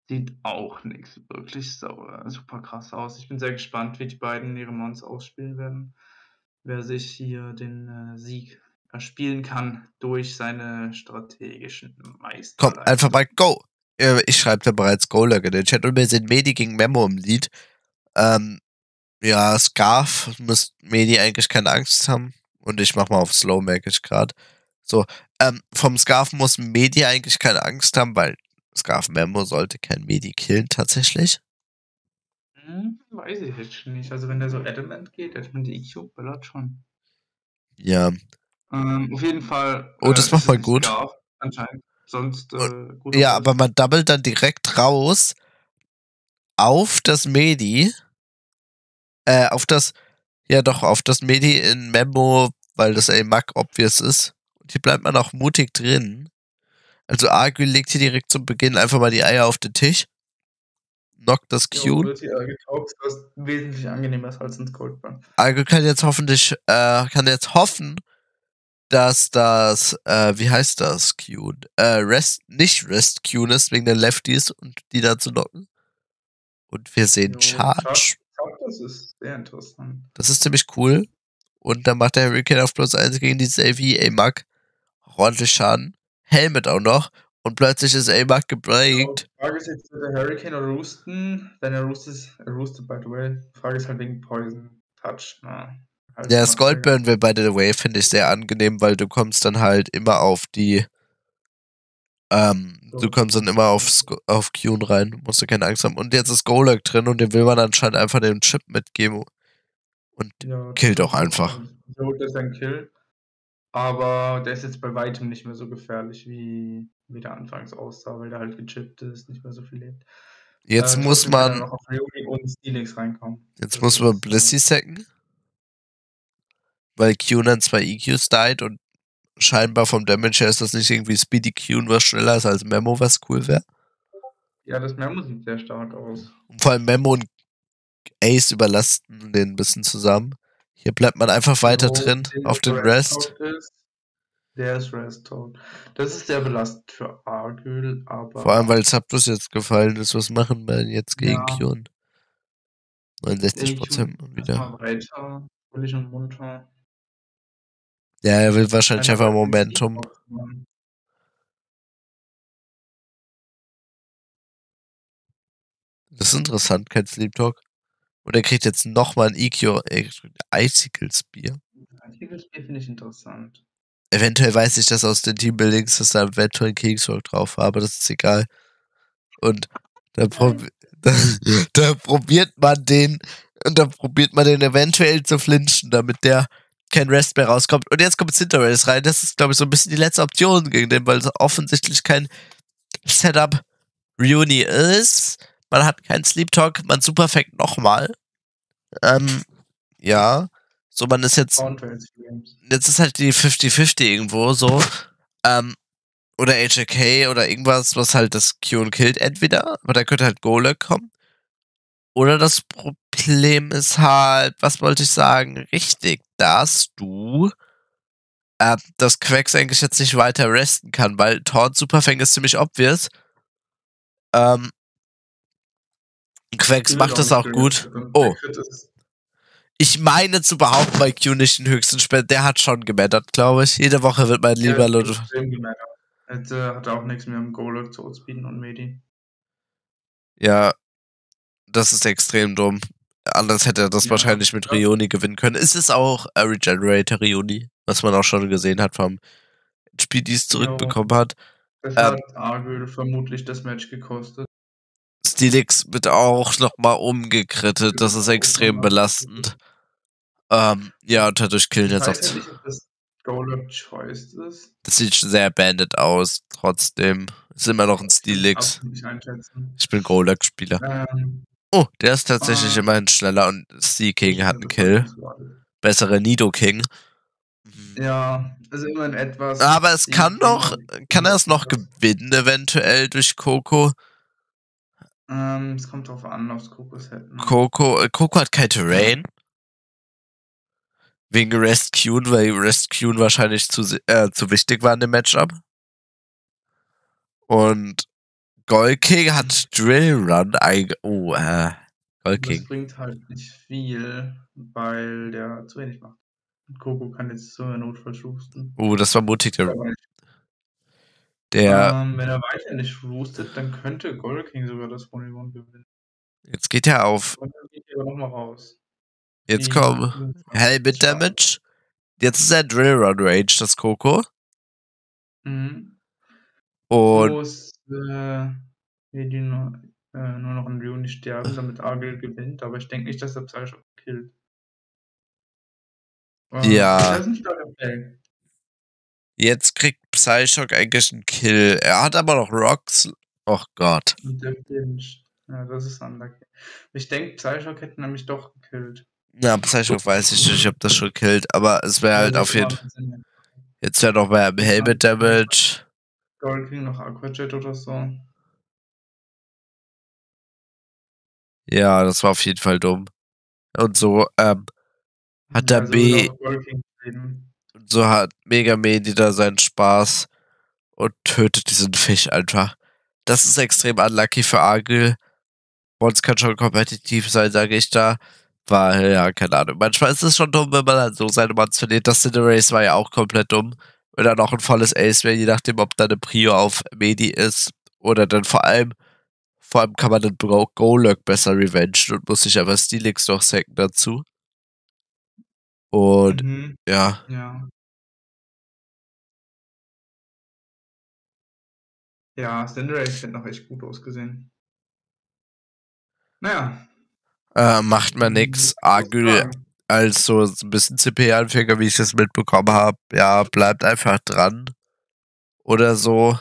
sieht auch nichts wirklich äh, super krass aus. Ich bin sehr gespannt, wie die beiden ihre Mons ausspielen werden. Wer sich hier den äh, Sieg erspielen kann durch seine strategischen Meister. Komm, einfach mal Go. Äh, Ich schreibe da bereits Golak in den Chat und wir sind Medi gegen Memo im Lied. Ähm, ja, Scarf muss Medi eigentlich keine Angst haben. Und ich mach mal auf Slow, merke ich gerade. So, ähm, vom Scarf muss Medi eigentlich keine Angst haben, weil Scarf Memo sollte kein Medi killen tatsächlich. Hm, weiß ich jetzt nicht. Also wenn der so Adamant geht, Adamant EQ ballert schon. Ja. Ähm, auf jeden Fall. Oh, das äh, macht nicht gut. Scarf, anscheinend. Sonst äh, gut. Ja, aber man double dann direkt raus auf das Medi. Äh, auf das, ja doch, auf das Medi in Memo, weil das A-Mac obvious ist. Und hier bleibt man auch mutig drin. Also Argyll legt hier direkt zum Beginn einfach mal die Eier auf den Tisch. Knockt das Q. wird hier getaucht, was wesentlich angenehmer ist als ein Coldburn. Argyll kann jetzt hoffentlich, äh, kann jetzt hoffen, dass das, äh, wie heißt das, Q? Äh, Rest, nicht Rest Q ist, wegen den Lefties und die da zu knocken. Und wir sehen Jo, Charge. Glaube, das ist sehr interessant. Das ist ziemlich cool. Und dann macht der Hurricane auf plus 1 gegen dieses AV A-Mag ordentlich Schaden. Helmet auch noch. Und plötzlich ist A-Mag gebreakt. Die Frage ist jetzt, wird der Hurricane oder roosten? Wenn er roostet, er roostet, by the way. Die Frage ist halt wegen Poison Touch. Na, halt Ja, mal Skullburn will by the way, finde ich sehr angenehm, weil du kommst dann halt immer auf die. Ähm, du So. kommst dann immer auf, Sk- auf Qn rein, musst du keine Angst haben. Und jetzt ist Golak drin und dem will man anscheinend einfach den Chip mitgeben. Und Ja, Killt das auch einfach. So, das ist ein Kill. Aber der ist jetzt bei weitem nicht mehr so gefährlich, wie, wie der anfangs aussah, weil der halt gechippt ist, nicht mehr so viel lebt. jetzt Äh, muss man. Jetzt Das muss man ist, Blissey sacken. Weil dann zwei EQs died und scheinbar vom Damage her ist das nicht irgendwie Speedy Q, was schneller ist als Memo, was cool wäre. Ja, das Memo sieht sehr stark aus. Und vor allem Memo und Ace überlasten den ein bisschen zusammen. Hier bleibt man einfach weiter Jo, drin den auf den Rest. Ist, der ist Rest tot. Das ist sehr belastend für Argyll, aber. Vor allem, weil Zapdos jetzt gefallen ist. Was machen wir denn jetzt gegen Ja. Qn? 69 Prozent AQ wieder. erstmal weiter, fröhlich und munter. Ja, er will wahrscheinlich einfach Momentum. Das ist interessant, kein Sleep Talk. Und er kriegt jetzt nochmal ein EQ, äh, Icicle Spear. Artikel finde ich interessant. Eventuell weiß ich das aus den Teambuildings, dass da eventuell ein Kingsrock drauf war, aber das ist egal. Und da, prob da, da probiert man den, und da probiert man den eventuell zu flinchen, damit der kein Rest mehr rauskommt. Und jetzt kommt Cinderellas rein. Das ist, glaube ich, so ein bisschen die letzte Option gegen den, weil es offensichtlich kein Setup Reuni ist. Man hat keinen Sleep Talk, man Superfact nochmal. Ähm, ja. So, man ist jetzt jetzt ist halt die 50-50 irgendwo so. Ähm, oder HJK oder irgendwas, was halt das Q killt, entweder, aber da könnte halt Golek kommen. Oder das Problem ist halt, was wollte ich sagen, richtig, dass du äh, das Quacks eigentlich jetzt nicht weiter resten kann, weil Taunt Superfang ist ziemlich obvious. Ähm, Quacks macht das auch gut. Oh. Ich meine zu behaupten, bei Q nicht den höchsten Spend. Der hat schon gemattert, glaube ich. Jede Woche wird mein lieber Leute. Jetzt äh, hat er auch nichts mehr im Golok zu outspeeden und Medi. Ja, das ist extrem dumm. Anders hätte er das Ja, wahrscheinlich mit. Rioni gewinnen können. Es ist auch äh, Regenerator Rioni, was man auch schon gesehen hat vom Spiel, die es zurückbekommen hat. Das Ähm. hat Argyll vermutlich das Match gekostet. Stilix wird auch nochmal umgekrittet. Das ist extrem belastend. Ähm, ja, und dadurch killen jetzt auch. das Golok Choice ist. Das sieht sehr bandit aus. Trotzdem ist immer noch ein Stilix. Ich bin Golak-Spieler. Ähm, Oh, der ist tatsächlich Ah. immerhin schneller und Sea King hat einen Kill. Bessere Nido King. Ja, also immerhin etwas. Aber es kann noch, kann er es noch gewinnen, eventuell durch Coco. Ähm, es kommt drauf an, aufs Kokos-Set. Ne? Coco, äh, Coco hat kein Terrain. Wegen Q, weil Q wahrscheinlich zu, äh, zu wichtig war in dem Matchup. Und Gold King hat Drill Run einge... Oh, äh, Gold Das bringt halt nicht viel, weil der zu wenig macht. Und Coco kann jetzt zur Notfall schlusten. Oh, das war mutig. Der, der ähm, wenn er weiter nicht roostet, dann könnte Gold King sogar das 1 gewinnen. jetzt geht er auf. Und dann geht er nochmal raus. Jetzt Die- kommen Helmet Damage. Jetzt ist er Drill Run Range, das Coco. Mhm. Und äh, die nur, äh, nur noch ein Rune sterben, damit Argel gewinnt. Aber ich denke nicht, dass der Psyshock killt. Ähm, Ja. Jetzt kriegt Psyshock eigentlich einen Kill. Er hat aber noch Rocks. Och Gott. Und der Pinch. Ja, das ist unlucky. Ich denke, Psyshock hätte nämlich doch gekillt. Na, Psyshock weiß ich nicht, ob das schon killt, aber es wäre halt Ja, auf jeden Fall. Jetzt wäre noch mehr Helmet Damage. Gold King noch Aquajet oder so. Ja, das war auf jeden Fall dumm. Und so, ähm, hat der Also B, King leben. so hat Mega Medi da seinen Spaß und tötet diesen Fisch einfach. Das ist extrem unlucky für Argel. Mons kann schon kompetitiv sein, sage ich da. Weil, ja, keine Ahnung. Manchmal ist es schon dumm, wenn man halt so seine Mons verliert. Das Race war ja auch komplett dumm. Dann noch ein volles Ace wäre, je nachdem, ob da eine Prio auf Medi ist. Oder dann vor allem, vor allem kann man den Bro Golurk besser revengen und muss sich aber Steelix noch sacken dazu. Und Mhm, ja, ja. Ja, Cinderace hat noch echt gut ausgesehen. Naja. äh, macht man nix. Argül als so ein bisschen CP-Anfänger, wie ich das mitbekommen habe, ja, bleibt einfach dran. Oder so.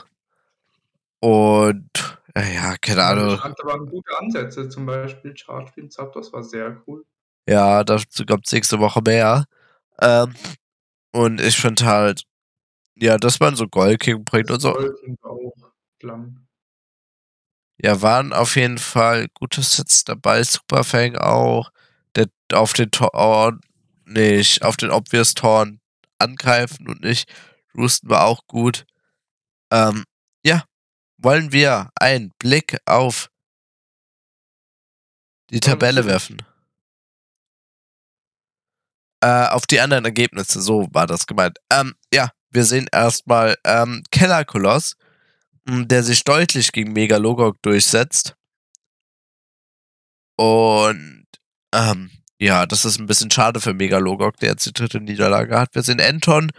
Und, ja, keine Ahnung. Ich da waren gute Ansätze, zum Beispiel Charge Beam Zapdos war sehr cool. Ja, dazu gibt's nächste Woche mehr. Ähm, und ich finde halt, ja, dass man so Gold King bringt und so. Golking auch lang. Ja, waren auf jeden Fall gute Sets dabei. Superfang auch. Auf den Torn, nicht, auf den Obvious Torn angreifen und nicht roosten war auch gut. Ähm, ja, wollen wir einen Blick auf die Tabelle werfen? Äh, auf die anderen Ergebnisse, so war das gemeint. Ähm, ja, wir sehen erstmal ähm, Keller Koloss, m, der sich deutlich gegen Megalogok durchsetzt. Und ähm, ja, das ist ein bisschen schade für Megalogok, der jetzt die dritte Niederlage hat. Wir sehen Anton,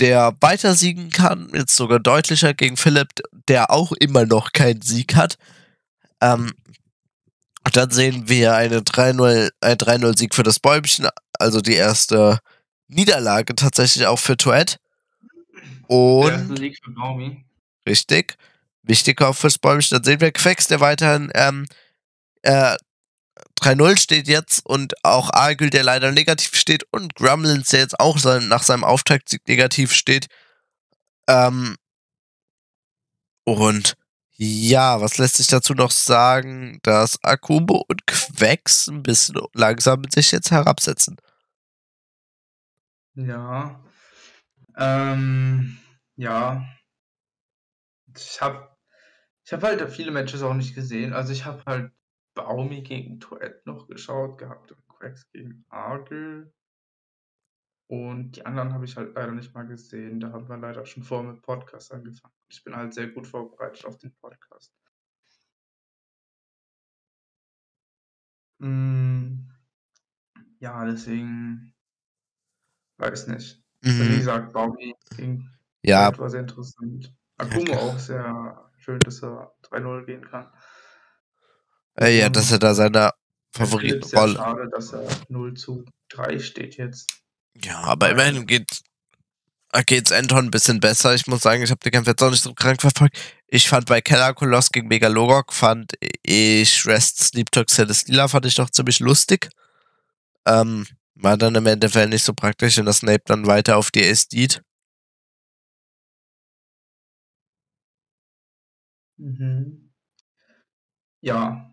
der weiter siegen kann, jetzt sogar deutlicher gegen Philipp, der auch immer noch keinen Sieg hat. Ähm, dann sehen wir eine 3-0, ein 3-0-Sieg für das Bäumchen, also die erste Niederlage tatsächlich auch für Tourette. Der erste Und Sieg für Baumi. Richtig. Wichtig auch fürs Bäumchen. Dann sehen wir Quex, der weiterhin ähm, äh, 3-0 steht jetzt und auch Argül, der leider negativ steht und Grumlins, der jetzt auch sein, nach seinem Auftaktsieg negativ steht. Ähm, und ja, was lässt sich dazu noch sagen, dass Akubo und Quex ein bisschen langsam sich jetzt herabsetzen. Ja. Ähm, ja. Ich habe ich hab halt viele Matches auch nicht gesehen. Also ich habe halt Baumi gegen Tourette noch geschaut gehabt und Quacks gegen Argel. Und die anderen habe ich halt leider nicht mal gesehen. Da haben wir leider schon vor mit Podcast angefangen. Ich bin halt sehr gut vorbereitet auf den Podcast. Mm, ja, deswegen weiß nicht. Also Wie Mhm. gesagt, Baumi gegen Ja, war sehr interessant. Akumo auch sehr schön, dass er 3-0 gehen kann. Äh, ja, dass er da seine Philipp sehr Favoritenrolle. schade, dass er 0 zu 3 steht jetzt. Ja, aber immerhin geht geht's Anton ein bisschen besser. Ich muss sagen, ich habe die Kämpfe jetzt auch nicht so krank verfolgt. Ich fand bei Keller Koloss gegen Megalogok fand ich Rest Sleep Talk Celestila fand ich noch ziemlich lustig. Ähm, war dann im Endeffekt nicht so praktisch, wenn das Snape dann weiter auf die deed. Mhm. Ja.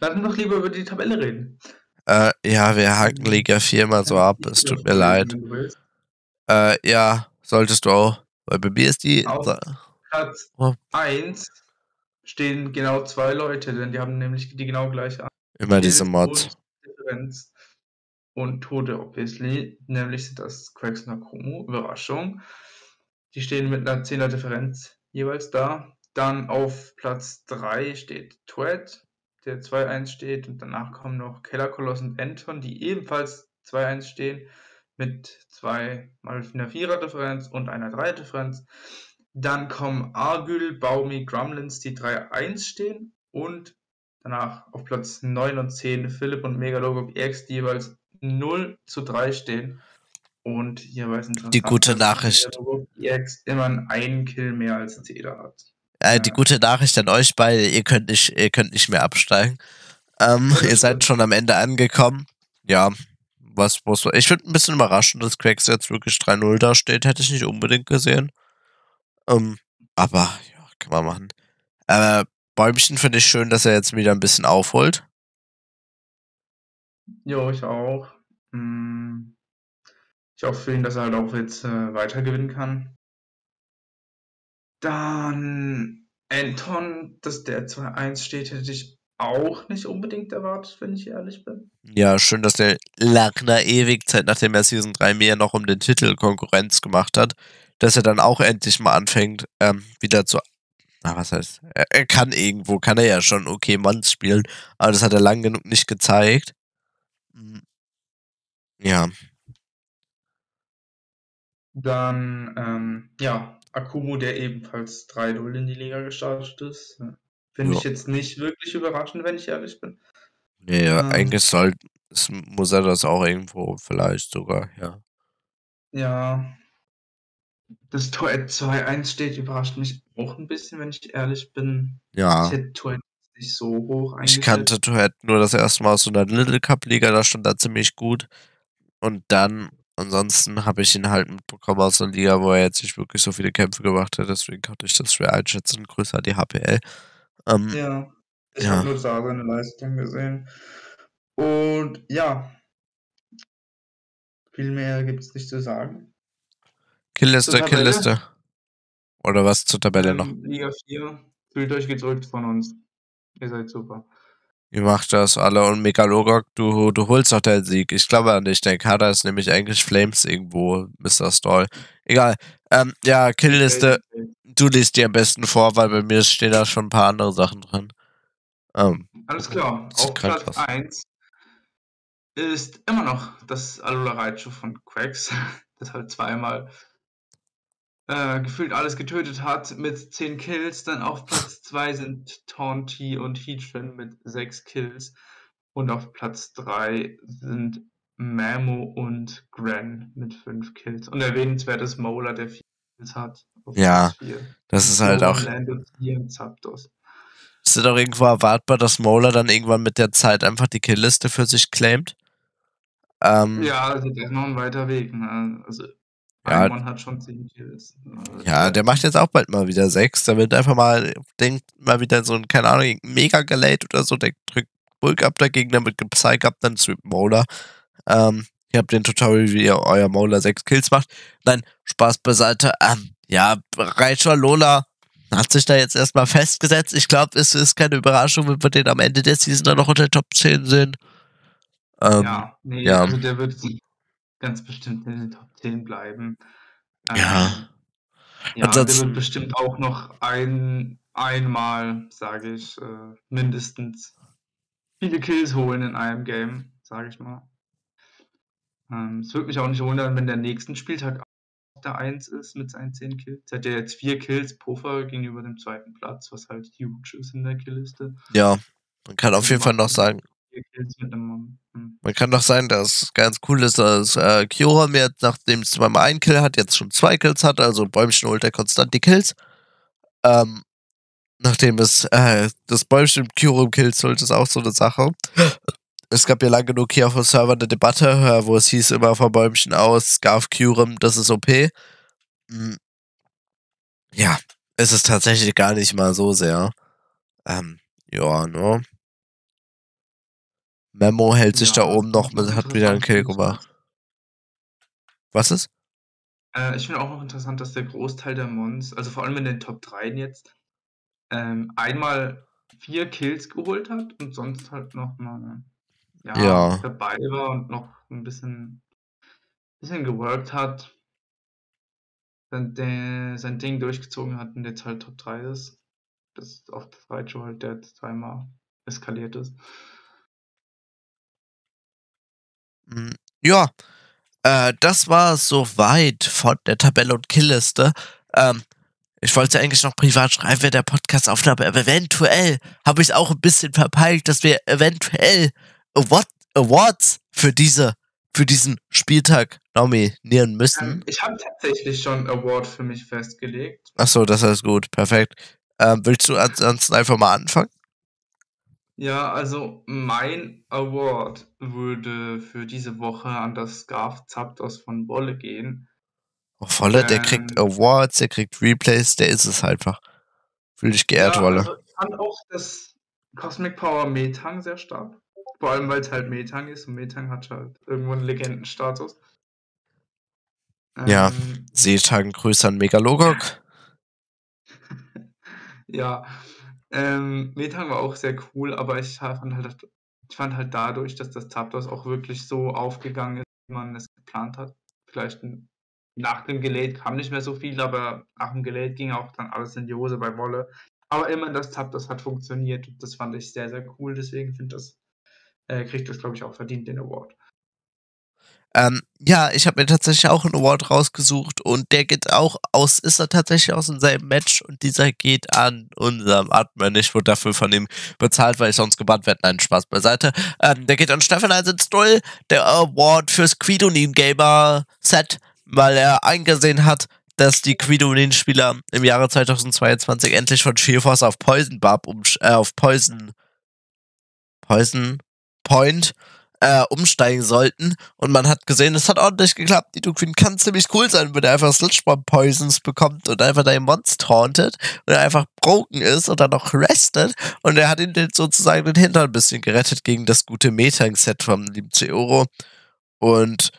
Lass uns doch lieber über die Tabelle reden. Äh, ja, wir haken Mhm. Liga 4 mal so ab. Es tut mir leid. Äh, ja, solltest du auch. Weil bei mir ist die. Auf Platz Oh. 1 stehen genau zwei Leute, denn die haben nämlich die genau gleiche Immer diese Mods. und Tode, obviously. Nämlich sind das Quacks und Akumu. Überraschung. Die stehen mit einer 10er Differenz jeweils da. Dann auf Platz 3 steht Twed, der 2-1 steht. Und danach kommen noch Keller Koloss und Anton, die ebenfalls 2-1 stehen. Mit zwei mal einer 4er Differenz und einer 3er Differenz. Dann kommen Argül, Baumi, Grumlins, die 3-1 stehen. Und danach auf Platz 9 und 10 Philipp und Megalogop EX, die jeweils 0 zu 3 stehen. Und jeweils Die gute Nachricht. Megalogop EX immer einen Kill mehr als Zeder hat. Äh, die gute Nachricht an euch beide, ihr könnt nicht, ihr könnt nicht mehr absteigen. Ähm, ihr seid schon am Ende angekommen. Ja, was muss Ich finde ein bisschen überraschend, dass Quacks jetzt wirklich 3-0 da steht. Hätte ich nicht unbedingt gesehen. Ähm, aber, ja, kann man machen. Äh, Bäumchen finde ich schön, dass er jetzt wieder ein bisschen aufholt. Jo, ich auch. Hm. Ich hoffe für ihn, dass er halt auch jetzt äh, weiter gewinnen kann. Dann Anton, dass der 2-1 steht, hätte ich auch nicht unbedingt erwartet, wenn ich ehrlich bin. Ja, schön, dass der nach einer Ewigzeit, nachdem er Season 3 mehr noch um den Titel Konkurrenz gemacht hat, dass er dann auch endlich mal anfängt, ähm, wieder zu. Na, was heißt? Er, er kann irgendwo, kann er ja schon okay Manns spielen, aber das hat er lang genug nicht gezeigt. Hm. Ja, Dann, ähm, ja, Akumu, der ebenfalls 3-0 in die Liga gestartet ist. Ja. Finde Ja. ich jetzt nicht wirklich überraschend, wenn ich ehrlich bin. nee, ja, Ähm. eigentlich soll, muss er das auch irgendwo vielleicht sogar, ja. Ja. Das Tor 2-1 steht, überrascht mich auch ein bisschen, wenn ich ehrlich bin. Ich Ja, hätte Tor nicht so hoch ich kannte Tourette nur das erste Mal aus so einer Little Cup Liga, da stand er ziemlich gut. Und dann, ansonsten habe ich ihn halt mitbekommen aus einer Liga, wo er jetzt nicht wirklich so viele Kämpfe gemacht hat, deswegen konnte ich das schwer einschätzen. Grüße an die HPL. Ähm, Ja, ich Ja. habe nur da seine Leistung gesehen. Und ja, viel mehr gibt es nicht zu sagen. Killliste. Killliste. Oder was zur Tabelle Ähm, noch? Liga 4, fühlt euch gedrückt von uns. Ihr seid super. Ihr macht das alle und Megalogok, du, du holst doch den Sieg. Ich glaube an dich. Dein Kader ist nämlich eigentlich Flames irgendwo, Mr. Stall. Egal. Ähm, ja, Killliste. Du liest die am besten vor, weil bei mir stehen da schon ein paar andere Sachen dran. Ähm, Alles klar. Auf Platz was. 1 ist immer noch das Alula Raichu von Quacks, das halt zweimal äh, gefühlt alles getötet hat mit 10 Kills. Dann auf Platz 2 sind Taunty und Heatran mit 6 Kills. Und auf Platz 3 sind Mamo und Gran mit 5 Kills. Und erwähnenswert ist Mola, der 4 Kills hat. Ja, Platz 4. das ist halt auch. Lando 4 und Zapdos. Ist es doch irgendwo erwartbar, dass Mola dann irgendwann mit der Zeit einfach die Killliste für sich claimt? Ähm, Ja, also der ist noch ein weiter weg. Ne? Also Ja. ein Mann hat schon 10 Kills. Also Ja, der macht jetzt auch bald mal wieder sechs. Der wird einfach mal, denkt mal wieder so ein, keine Ahnung, mega gelate oder so, der drückt Bulk ab dagegen, damit Psych ab, dann Sweep Mola. Ähm, ihr habt den Tutorial, wie ihr euer Mola sechs Kills macht. Nein, Spaß beiseite. Ähm, ja, Raichu Lola hat sich da jetzt erstmal festgesetzt. Ich glaube, es ist keine Überraschung, wenn wir den am Ende der Season dann noch unter Top 10 sehen. Ähm, ja, nee, ja. also der wird ganz bestimmt in den Top 10 bleiben. Ja. ja der Ansonsten- wird bestimmt auch noch ein, einmal, sage ich, äh, mindestens viele Kills holen in einem Game, sage ich mal. Ähm, es würde mich auch nicht wundern, wenn der nächsten Spieltag der 1 ist mit seinen 10 Kills. Er hat ja jetzt 4 Kills Puffer gegenüber dem zweiten Platz, was halt huge ist in der Killliste. ja, man kann auf jeden Fall noch sagen, Hm. Man kann doch sagen, dass ganz cool ist, dass äh, Kyurem jetzt, nachdem es zweimal einen Kill hat, jetzt schon zwei Kills hat, also Bäumchen holt er konstant die Kills. Ähm, nachdem es äh, das Bäumchen Kyurem Kills holt, ist auch so eine Sache. Es gab ja lang genug hier auf dem Server eine Debatte, äh, wo es hieß immer von Bäumchen aus, Scarf Kyurem, das ist OP. Hm. Ja, es ist tatsächlich gar nicht mal so sehr. Ähm, ja, ne? Memo hält sich Ja, da oben noch mit, hat wieder einen Kill gemacht. Was ist? Äh, ich finde auch noch interessant, dass der Großteil der Mons, also vor allem in den Top 3 jetzt, ähm, einmal vier Kills geholt hat und sonst halt noch mal ja, Ja. dabei war und noch ein bisschen, bisschen geworkt hat. Sein, der, sein Ding durchgezogen hat und jetzt halt Top 3 ist. Das ist auch das Raichu halt, der jetzt zweimal eskaliert ist. Mm, Ja, äh, das war soweit von der Tabelle und Killliste. Ähm, ich wollte eigentlich noch privat schreiben, wer der Podcast aufnahme, aber eventuell habe ich auch ein bisschen verpeilt, dass wir eventuell Award Awards für diese, für diesen Spieltag nominieren Ähm, müssen. ich habe tatsächlich schon einen Award für mich festgelegt. Achso, das ist gut, perfekt. Ähm, willst du ansonsten einfach mal anfangen? Ja, also mein Award würde für diese Woche an das Scarf Zapdos von Wolle gehen. Oh, Wolle, der kriegt Ähm. Awards, der kriegt Replays, der ist es einfach. Fühl dich geehrt, ja, Wolle. also ich fand auch das Cosmic Power Metang sehr stark. Vor allem, weil es halt Metang ist und Metang hat halt irgendwo einen Legendenstatus. Ja. Ähm, Seetagen Grüße an Megalogok. ja, ähm, Metang war auch sehr cool, aber ich fand halt, ich fand halt dadurch, dass das Zapdos auch wirklich so aufgegangen ist, wie man es geplant hat. Vielleicht nach dem Gelate kam nicht mehr so viel, aber nach dem Gelate ging auch dann alles in die Hose bei Wolle. Aber immerhin, das Zapdos hat funktioniert und das fand ich sehr, sehr cool. Deswegen finde das, äh, kriegt das, glaube ich, auch verdient, den Award. Ähm, ja, ich habe mir tatsächlich auch einen Award rausgesucht und der geht auch aus, ist er tatsächlich aus demselben Match und dieser geht an unserem Admin. Ich wurde dafür von ihm bezahlt, weil ich sonst gebannt werde. Nein, Spaß beiseite. Ähm, der geht an Stefan Eisenstuhl, der Award fürs Quidonin Gamer Set, weil er eingesehen hat, dass die Quidonin-Spieler im Jahre 2022 endlich von Shieldforce auf Poison Barb um, äh, auf Poison Poison Point äh, umsteigen sollten. Und man hat gesehen, es hat ordentlich geklappt. Die Queen kann ziemlich cool sein, wenn er einfach Slitchbomb Poisons bekommt und einfach dein Monster tauntet und er einfach broken ist und dann noch restet. Und er hat ihn sozusagen den Hintern ein bisschen gerettet gegen das gute Metang-Set vom lieben Euro. Und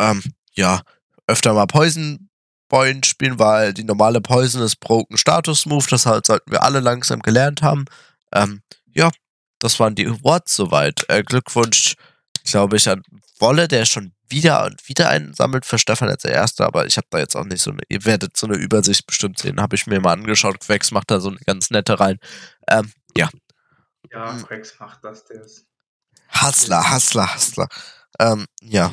ähm, ja, öfter mal Poison Point spielen, weil die normale Poison ist Broken Status Move. Das halt sollten wir alle langsam gelernt haben. Ähm, ja, das waren die Awards soweit. Äh, Glückwunsch, glaube ich, an Wolle, der schon wieder und wieder einen sammelt für Stefan als Erster, aber ich habe da jetzt auch nicht so eine, ihr werdet so eine Übersicht bestimmt sehen, habe ich mir mal angeschaut. Quex macht da so eine ganz nette rein. Ähm, ja, Ja. Quex macht das, der ist. Hustler, Hustler, Hustler. Ähm, ja,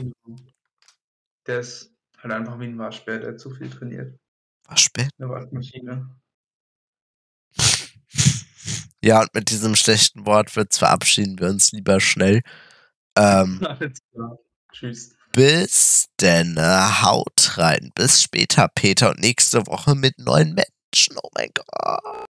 Der ist halt einfach wie ein Waschbär, der zu viel trainiert. spät. Eine Waschmaschine. Ja, und mit diesem schlechten Wortwitz verabschieden wir uns lieber schnell. Ähm, Alles klar. Tschüss. bis denn, haut rein. Bis später, Peter, und nächste Woche mit neuen Menschen. Oh mein Gott.